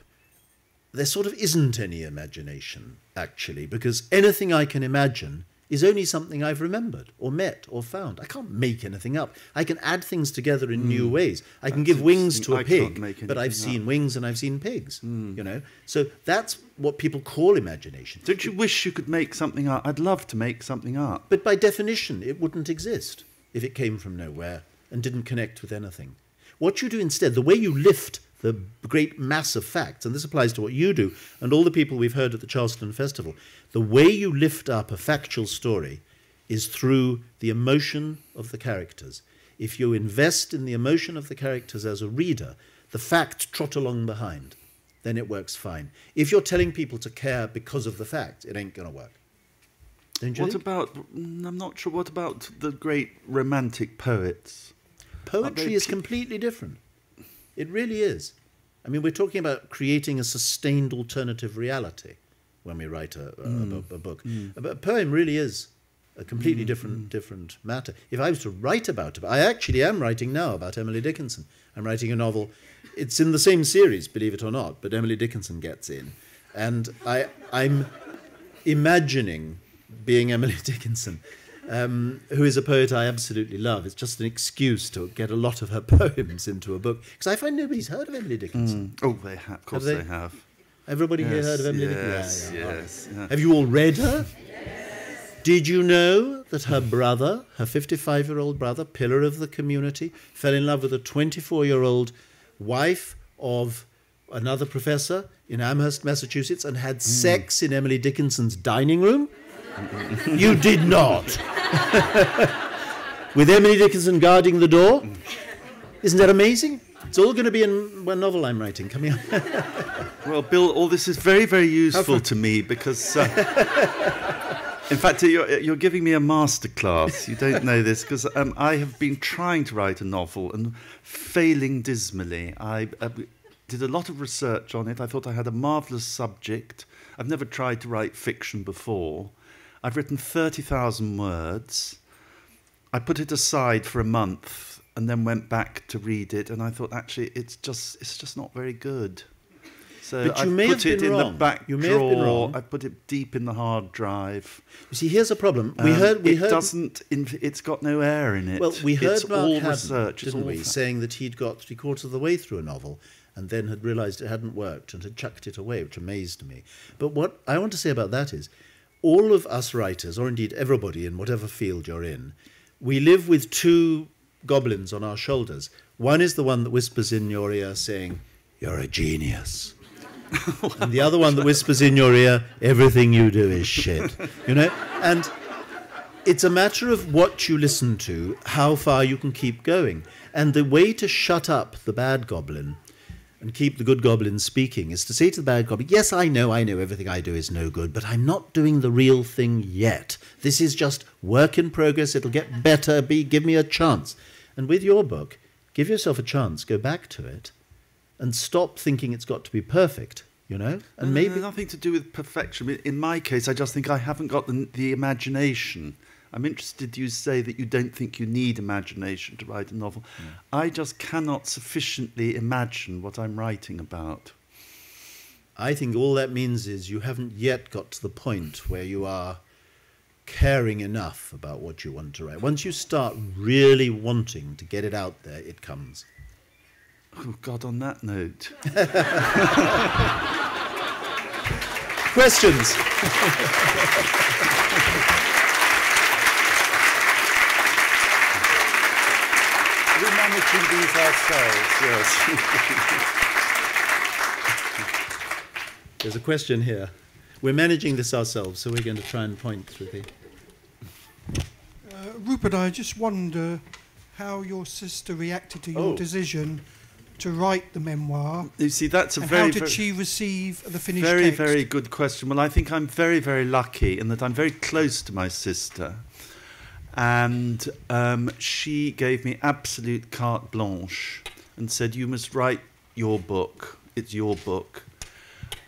There sort of isn't any imagination, actually, because anything I can imagine is only something I've remembered or met or found. I can't make anything up. I can add things together in new ways. I can Hmm. That's give wings to a I pig, but I've seen up. wings and I've seen pigs. You know, so that's what people call imagination. Don't you wish you could make something up? I'd love to make something up. But by definition, it wouldn't exist if it came from nowhere and didn't connect with anything. What you do instead, the way you lift the great mass of facts, and this applies to what you do and all the people we've heard at the Charleston Festival, the way you lift up a factual story is through the emotion of the characters. If you invest in the emotion of the characters as a reader, the facts trot along behind. Then it works fine. If you're telling people to care because of the fact, it ain't going to work. Don't you What think? about? mm, I'm not sure. What about the great romantic poets? Poetry is completely different. It really is. I mean, we're talking about creating a sustained alternative reality when we write a, a, Hmm. a a book. But a poem really is a completely Hmm. different different matter. If I was to write about it, I actually am writing now about Emily Dickinson. I'm writing a novel. It's in the same series, believe it or not, but Emily Dickinson gets in, and I I'm imagining being Emily Dickinson, um, who is a poet I absolutely love. It's just an excuse to get a lot of her poems into a book because I find nobody's heard of Emily Dickinson. Oh, they have. Of course, they? they, have. Everybody here heard of Emily yes, Dickinson? Yeah, yeah. yes, yeah. Have you all read her? Did you know that her brother, her 55 year old brother, pillar of the community, fell in love with a 24 year old wife of another professor in Amherst, Massachusetts, and had sex in Emily Dickinson's dining room? You did not. with Emily Dickinson guarding the door? Isn't that amazing? It's all going to be in one novel I'm writing coming up. Well, Bill, all this is very, very useful to me because, uh, in fact, you're, you're giving me a masterclass. You don't know this because um, I have been trying to write a novel and failing dismally. I uh, did a lot of research on it. I thought I had a marvelous subject. I've never tried to write fiction before. I've written 30,000 words. I put it aside for a month and then went back to read it, and I thought actually it's just it's just not very good. So But I you may put have it been in wrong. the back You may have drawer. been wrong. I put it deep in the hard drive. You see, here's a problem. We Um, heard. We it heard. doesn't. It's got no air in it. Well, we heard it's Mark all Haddon, research. Didn't we, saying that he'd got three quarters of the way through a novel and then had realised it hadn't worked and had chucked it away, which amazed me. But what I want to say about that is, all of us writers, or indeed everybody in whatever field you're in, we live with two goblins on our shoulders. One is the one that whispers in your ear saying, You're a genius. and the other one that whispers in your ear, Everything you do is shit. You know? And it's a matter of what you listen to, how far you can keep going. And the way to shut up the bad goblin and keep the good goblin speaking is to say to the bad goblin, Yes, I know, I know everything I do is no good, but I'm not doing the real thing yet. This is just work in progress. It'll get better. Be, give me a chance. And with your book, give yourself a chance, go back to it, and stop thinking it's got to be perfect, you know? And No, maybe. no, nothing to do with perfection. In my case, I just think I haven't got the, the imagination. I'm interested you say that you don't think you need imagination to write a novel. I just cannot sufficiently imagine what I'm writing about. I think all that means is you haven't yet got to the point where you are caring enough about what you want to write. Once you start really wanting to get it out there, it comes. Oh God! On that note, Questions? we're these ourselves. Yes. There's a question here. We're managing this ourselves, so we're going to try and point through the. Uh, Rupert, I just wonder how your sister reacted to your Oh. decision to write the memoir, you see, that's a and very, how did very she receive the finished very, text? very good question. Well, I think I'm very, very lucky in that I'm very close to my sister. And um, she gave me absolute carte blanche and said, You must write your book. It's your book.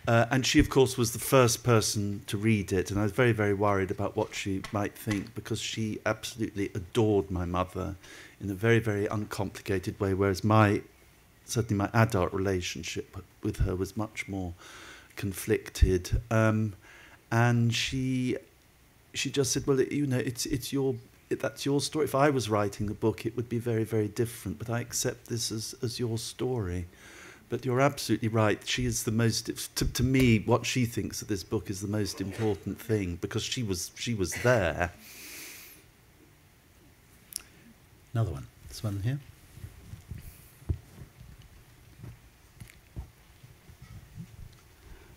Uh, and she, of course, was the first person to read it. And I was very, very worried about what she might think because she absolutely adored my mother in a very, very uncomplicated way, whereas my certainly my adult relationship with her was much more conflicted. Um, and she she just said, "Well, you know, it's it's your that's your story. If I was writing a book, it would be very very different. But I accept this as as your story." But you're absolutely right. She is the most to, to me. What she thinks of this book is the most important thing because she was she was there. Another one. This one here.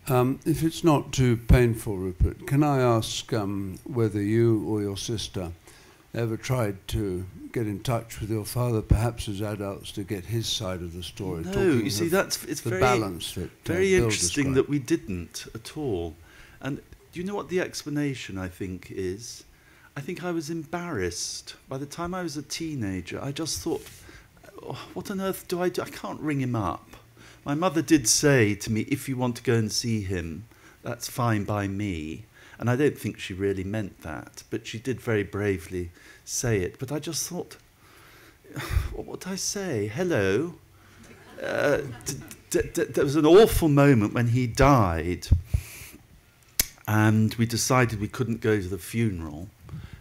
Um, if it's not too painful, Rupert, can I ask um, whether you or your sister ever tried to get in touch with your father, perhaps as adults, to get his side of the story? No, you see, that's it's the very balance that uh, very Bill interesting that we didn't at all. And do you know what the explanation I think is? I think I was embarrassed. By the time I was a teenager, I just thought, "Oh, what on earth do I do? I can't ring him up. My mother did say to me, if you want to go and see him, that's fine by me. And I don't think she really meant that, but she did very bravely say it. But I just thought, what would I say? Hello? Uh, there was an awful moment when he died, and we decided we couldn't go to the funeral.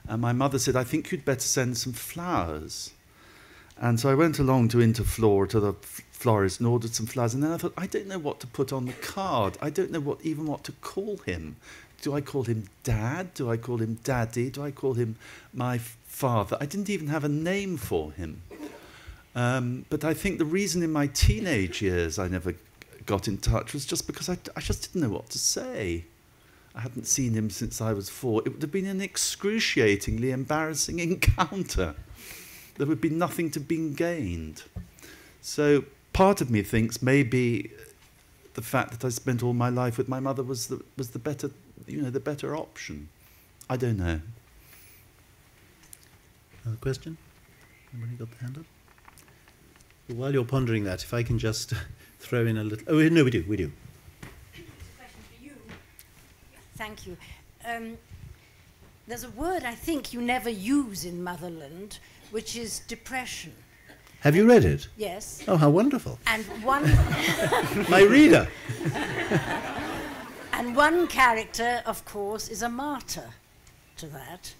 And my mother said, I think you'd better send some flowers. And so I went along to Interflora to the florist and ordered some flowers. And then I thought, I don't know what to put on the card. I don't know what even what to call him. Do I call him Dad? Do I call him Daddy? Do I call him my father? I didn't even have a name for him. Um, but I think the reason in my teenage years I never got in touch was just because I, I just didn't know what to say. I hadn't seen him since I was four. It would have been an excruciatingly embarrassing encounter. There would be nothing to be gained. So part of me thinks maybe the fact that I spent all my life with my mother was the, was the better, you know, the better option. I don't know. Another question? Anybody got the hand up? Well, while you're pondering that, if I can just throw in a little. Oh, no, we do, we do. question for you. Thank you. Um, there's a word I think you never use in Motherland, which is depression. Have you read it? Yes. Oh, how wonderful. And one My reader. and one character, of course, is a martyr to that.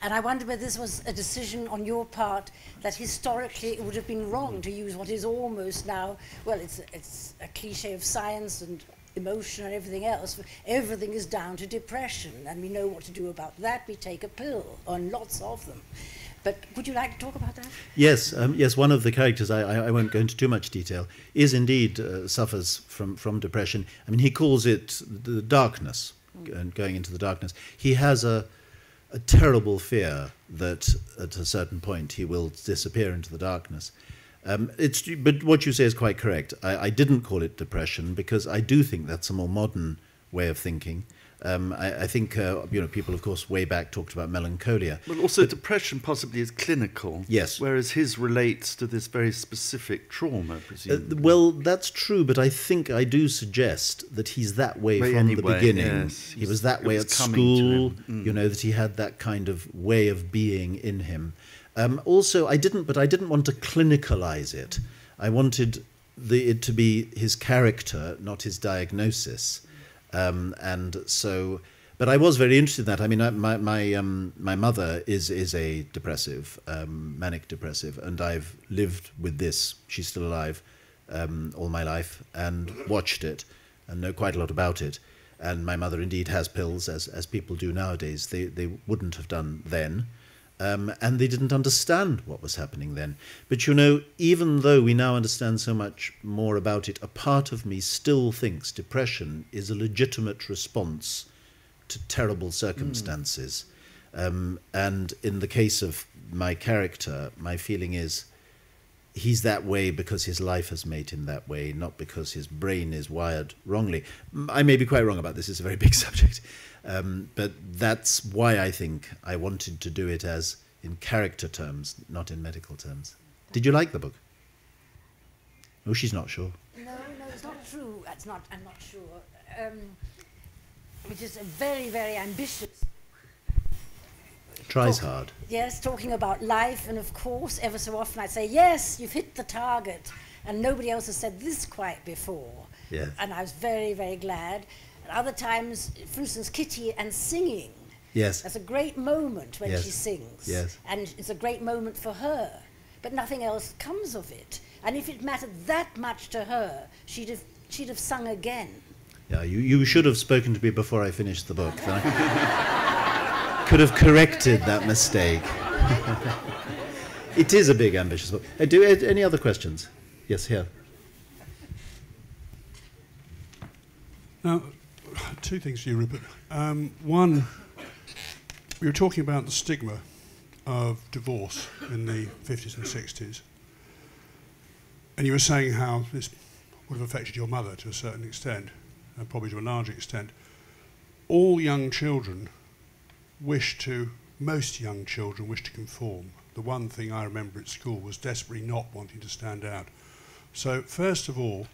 And I wonder whether this was a decision on your part that historically it would have been wrong to use what is almost now, well, it's, it's a cliche of science and emotion and everything else. Everything is down to depression, and we know what to do about that. We take a pill, and lots of them. But would you like to talk about that? Yes, um, yes. One of the characters, I, I, I won't go into too much detail, is indeed uh, suffers from, from depression. I mean, he calls it the darkness, and going into the darkness. He has a, a terrible fear that at a certain point he will disappear into the darkness. Um, it's, but what you say is quite correct. I, I didn't call it depression because I do think that's a more modern way of thinking. Um, I, I think uh, you know people, of course, way back talked about melancholia. Well, also depression possibly is clinical. Yes. Whereas his relates to this very specific trauma, Uh, well, that's true, but I think I do suggest that he's that way from the beginning. yes. he was that way was at coming to school. Mm. you know, that he had that kind of way of being in him. Um, also, I didn't, but I didn't want to clinicalize it. I wanted the, it to be his character, not his diagnosis. Um, and so, but I was very interested in that. I mean, I, my my um, my mother is is a depressive, um, manic depressive, and I've lived with this. She's still alive, um, all my life, and watched it, and know quite a lot about it. And my mother indeed has pills, as as people do nowadays. They they wouldn't have done then. Um, and they didn't understand what was happening then. But you know, even though we now understand so much more about it, a part of me still thinks depression is a legitimate response to terrible circumstances. Um, and in the case of my character, my feeling is he's that way because his life has made him that way, not because his brain is wired wrongly. I may be quite wrong about this, it's a very big subject. Um, but that's why I think I wanted to do it as in character terms, not in medical terms. Did you like the book? Oh, she's not sure. No, no, it's not true. It's not. I'm not sure. Um, which is a very, very ambitious. Tries Talk- hard. Yes, talking about life, and of course, ever so often I'd say, yes, you've hit the target, and nobody else has said this quite before. Yes. And I was very, very glad. And other times, for instance, Kitty and singing. Yes. That's a great moment when Yes. she sings. Yes. And it's a great moment for her. But nothing else comes of it. And if it mattered that much to her, she'd have, she'd have sung again. Yeah, you, you should have spoken to me before I finished the book. I could have corrected that mistake. it is a big, ambitious book. Uh, do uh, any other questions? Yes, here. Now, two things for you, Rupert. Um, one, we were talking about the stigma of divorce in the 50s and 60s. And you were saying how this would have affected your mother to a certain extent, and probably to a large extent. All young children wish to, most young children wish to conform. The one thing I remember at school was desperately not wanting to stand out. So, first of all,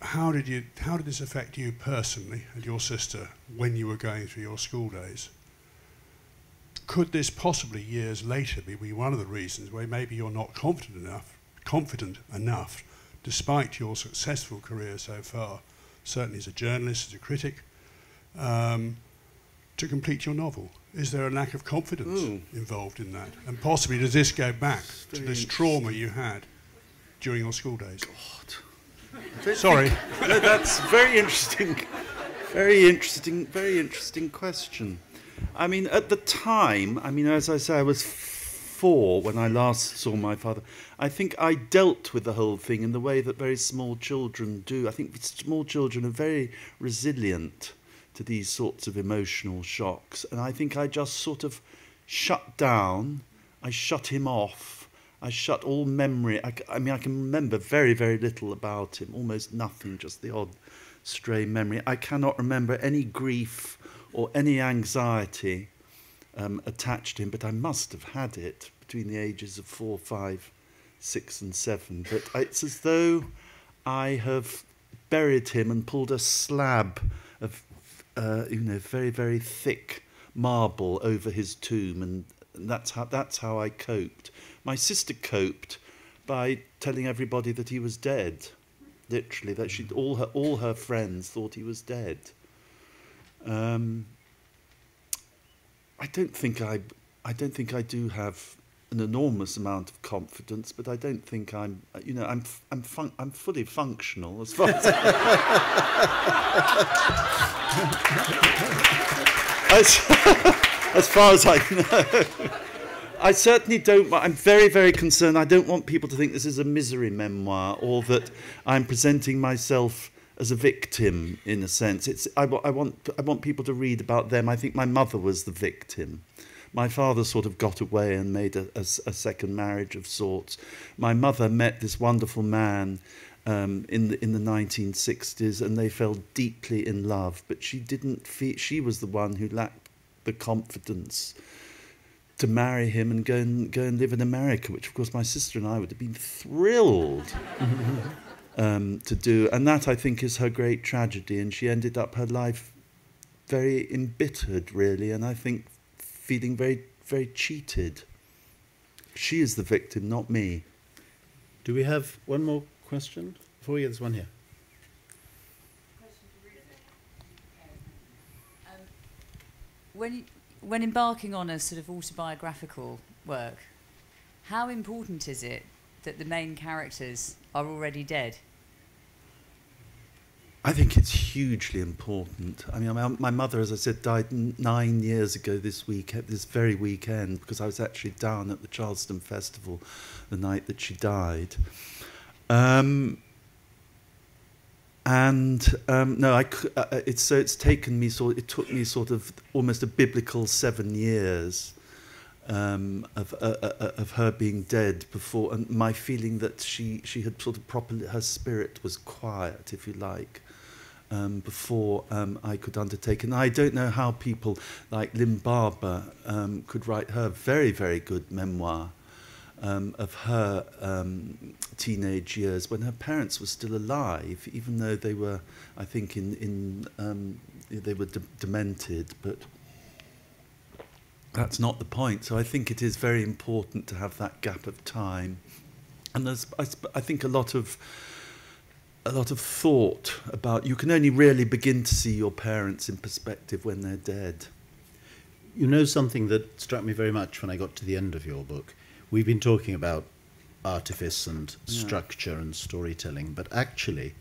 how did you how did this affect you personally and your sister when you were going through your school days? Could this possibly years later be one of the reasons where maybe you're not confident enough confident enough, despite your successful career so far, certainly as a journalist, as a critic, um, to complete your novel? Is there a lack of confidence Ooh. involved in that? And possibly does this go back to this trauma you had during your school days? Don't Sorry. that's very interesting. Very interesting. Very interesting question. I mean, at the time, I mean, as I say, I was four when I last saw my father. I think I dealt with the whole thing in the way that very small children do. I think small children are very resilient to these sorts of emotional shocks, and I think I just sort of shut down. I shut him off. I shut all memory. I mean, I can remember very, very little about him, almost nothing, just the odd stray memory. I cannot remember any grief or any anxiety um, attached to him, but I must have had it between the ages of four, five, six, and seven. But I- it's as though I have buried him and pulled a slab of, uh, you know, very, very thick marble over his tomb, and that's how that's how I coped. My sister coped by telling everybody that he was dead. Literally, that she all her all her friends thought he was dead. Um, I don't think I I don't think I do have an enormous amount of confidence, but I don't think I'm you know I'm I'm fun- I'm fully functional as far as as, as far as I know. I certainly don't. I'm very, very concerned. I don't want people to think this is a misery memoir or that I'm presenting myself as a victim in a sense. It's I, I want I want people to read about them. I think my mother was the victim. My father sort of got away and made a, a, a second marriage of sorts. My mother met this wonderful man um, in the in the 1960s, and they fell deeply in love. But she didn't feel she was the one who lacked the confidence to marry him and go and go and live in America, which of course my sister and I would have been thrilled um, to do. And that I think is her great tragedy. And she ended up her life very embittered, really, and I think feeling very very cheated. She is the victim, not me. Do we have one more question? Before we get this one here. When you, when embarking on a sort of autobiographical work, how important is it that the main characters are already dead? I think it's hugely important. I mean, my, my mother, as I said, died nine years ago this week, this very weekend, because I was actually down at the Charleston Festival the night that she died. Um, and um, no, I, uh, uh, it's so it's taken me sort. It took me sort of almost a biblical seven years um, of uh, uh, uh, of her being dead before, and my feeling that she she had sort of properly her spirit was quiet, if you like. Um, before um, I could undertake, and I don't know how people like Lim Barber um, could write her very, very good memoir um, of her um, teenage years when her parents were still alive, even though they were, I think, in in um, they were de- demented, but that's not the point. So I think it is very important to have that gap of time, and there's I, I think a lot of a lot of thought about. You can only really begin to see your parents in perspective when they're dead. You know something that struck me very much when I got to the end of your book. We've been talking about artifice and Yeah. structure and storytelling, but actually,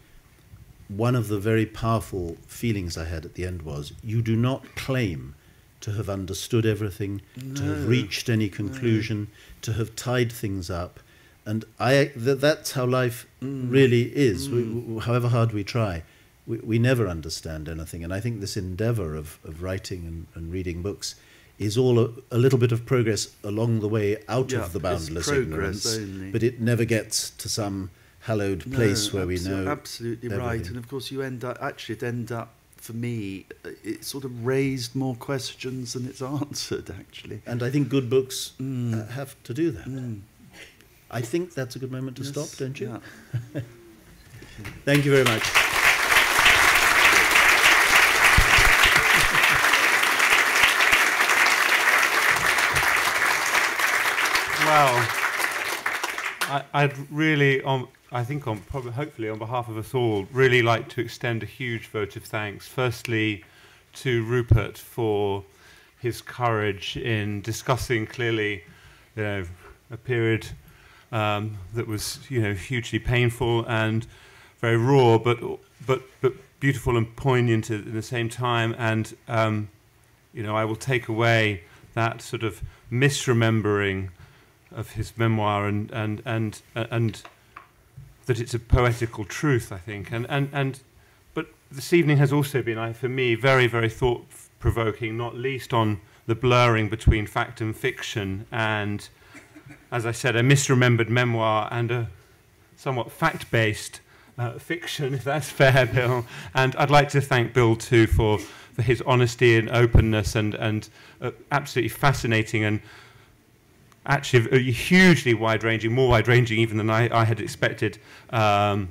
one of the very powerful feelings I had at the end was you do not claim to have understood everything, to have reached any conclusion, to have tied things up. And I, th- that's how life Mm. really is. We, w however hard we try, we, we never understand anything. And I think this endeavor of, of writing and, and reading books is all a, a little bit of progress along the way out Yeah, of the boundless ignorance, only. but it never gets to some hallowed No, place where we know absolutely right. And of course, you end up actually it end up for me. uh, It sort of raised more questions than it's answered. Actually, And I think good books Mm. uh, have to do that. Mm. I think that's a good moment to Yes, stop, don't you? yeah. Thank you very much. Well, I, I'd really, on, I think, on probably, hopefully, on behalf of us all, really like to extend a huge vote of thanks. Firstly, to Rupert for his courage in discussing clearly, you know, a period um, that was, you know, hugely painful and very raw, but but but beautiful and poignant at the same time. And um, you know, I will take away that sort of misremembering of his memoir and and and and that it's a poetical truth, I think. And and and but this evening has also been, for me, very very thought provoking, not least on the blurring between fact and fiction, and as I said, a misremembered memoir and a somewhat fact based. Uh, fiction, if that's fair, Bill. And I'd like to thank Bill too for, for his honesty and openness and, and uh, absolutely fascinating and actually hugely wide ranging, more wide ranging even than I, I had expected um,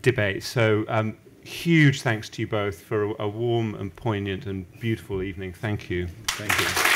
debate. So, um, huge thanks to you both for a, a warm and poignant and beautiful evening. Thank you. Thank you.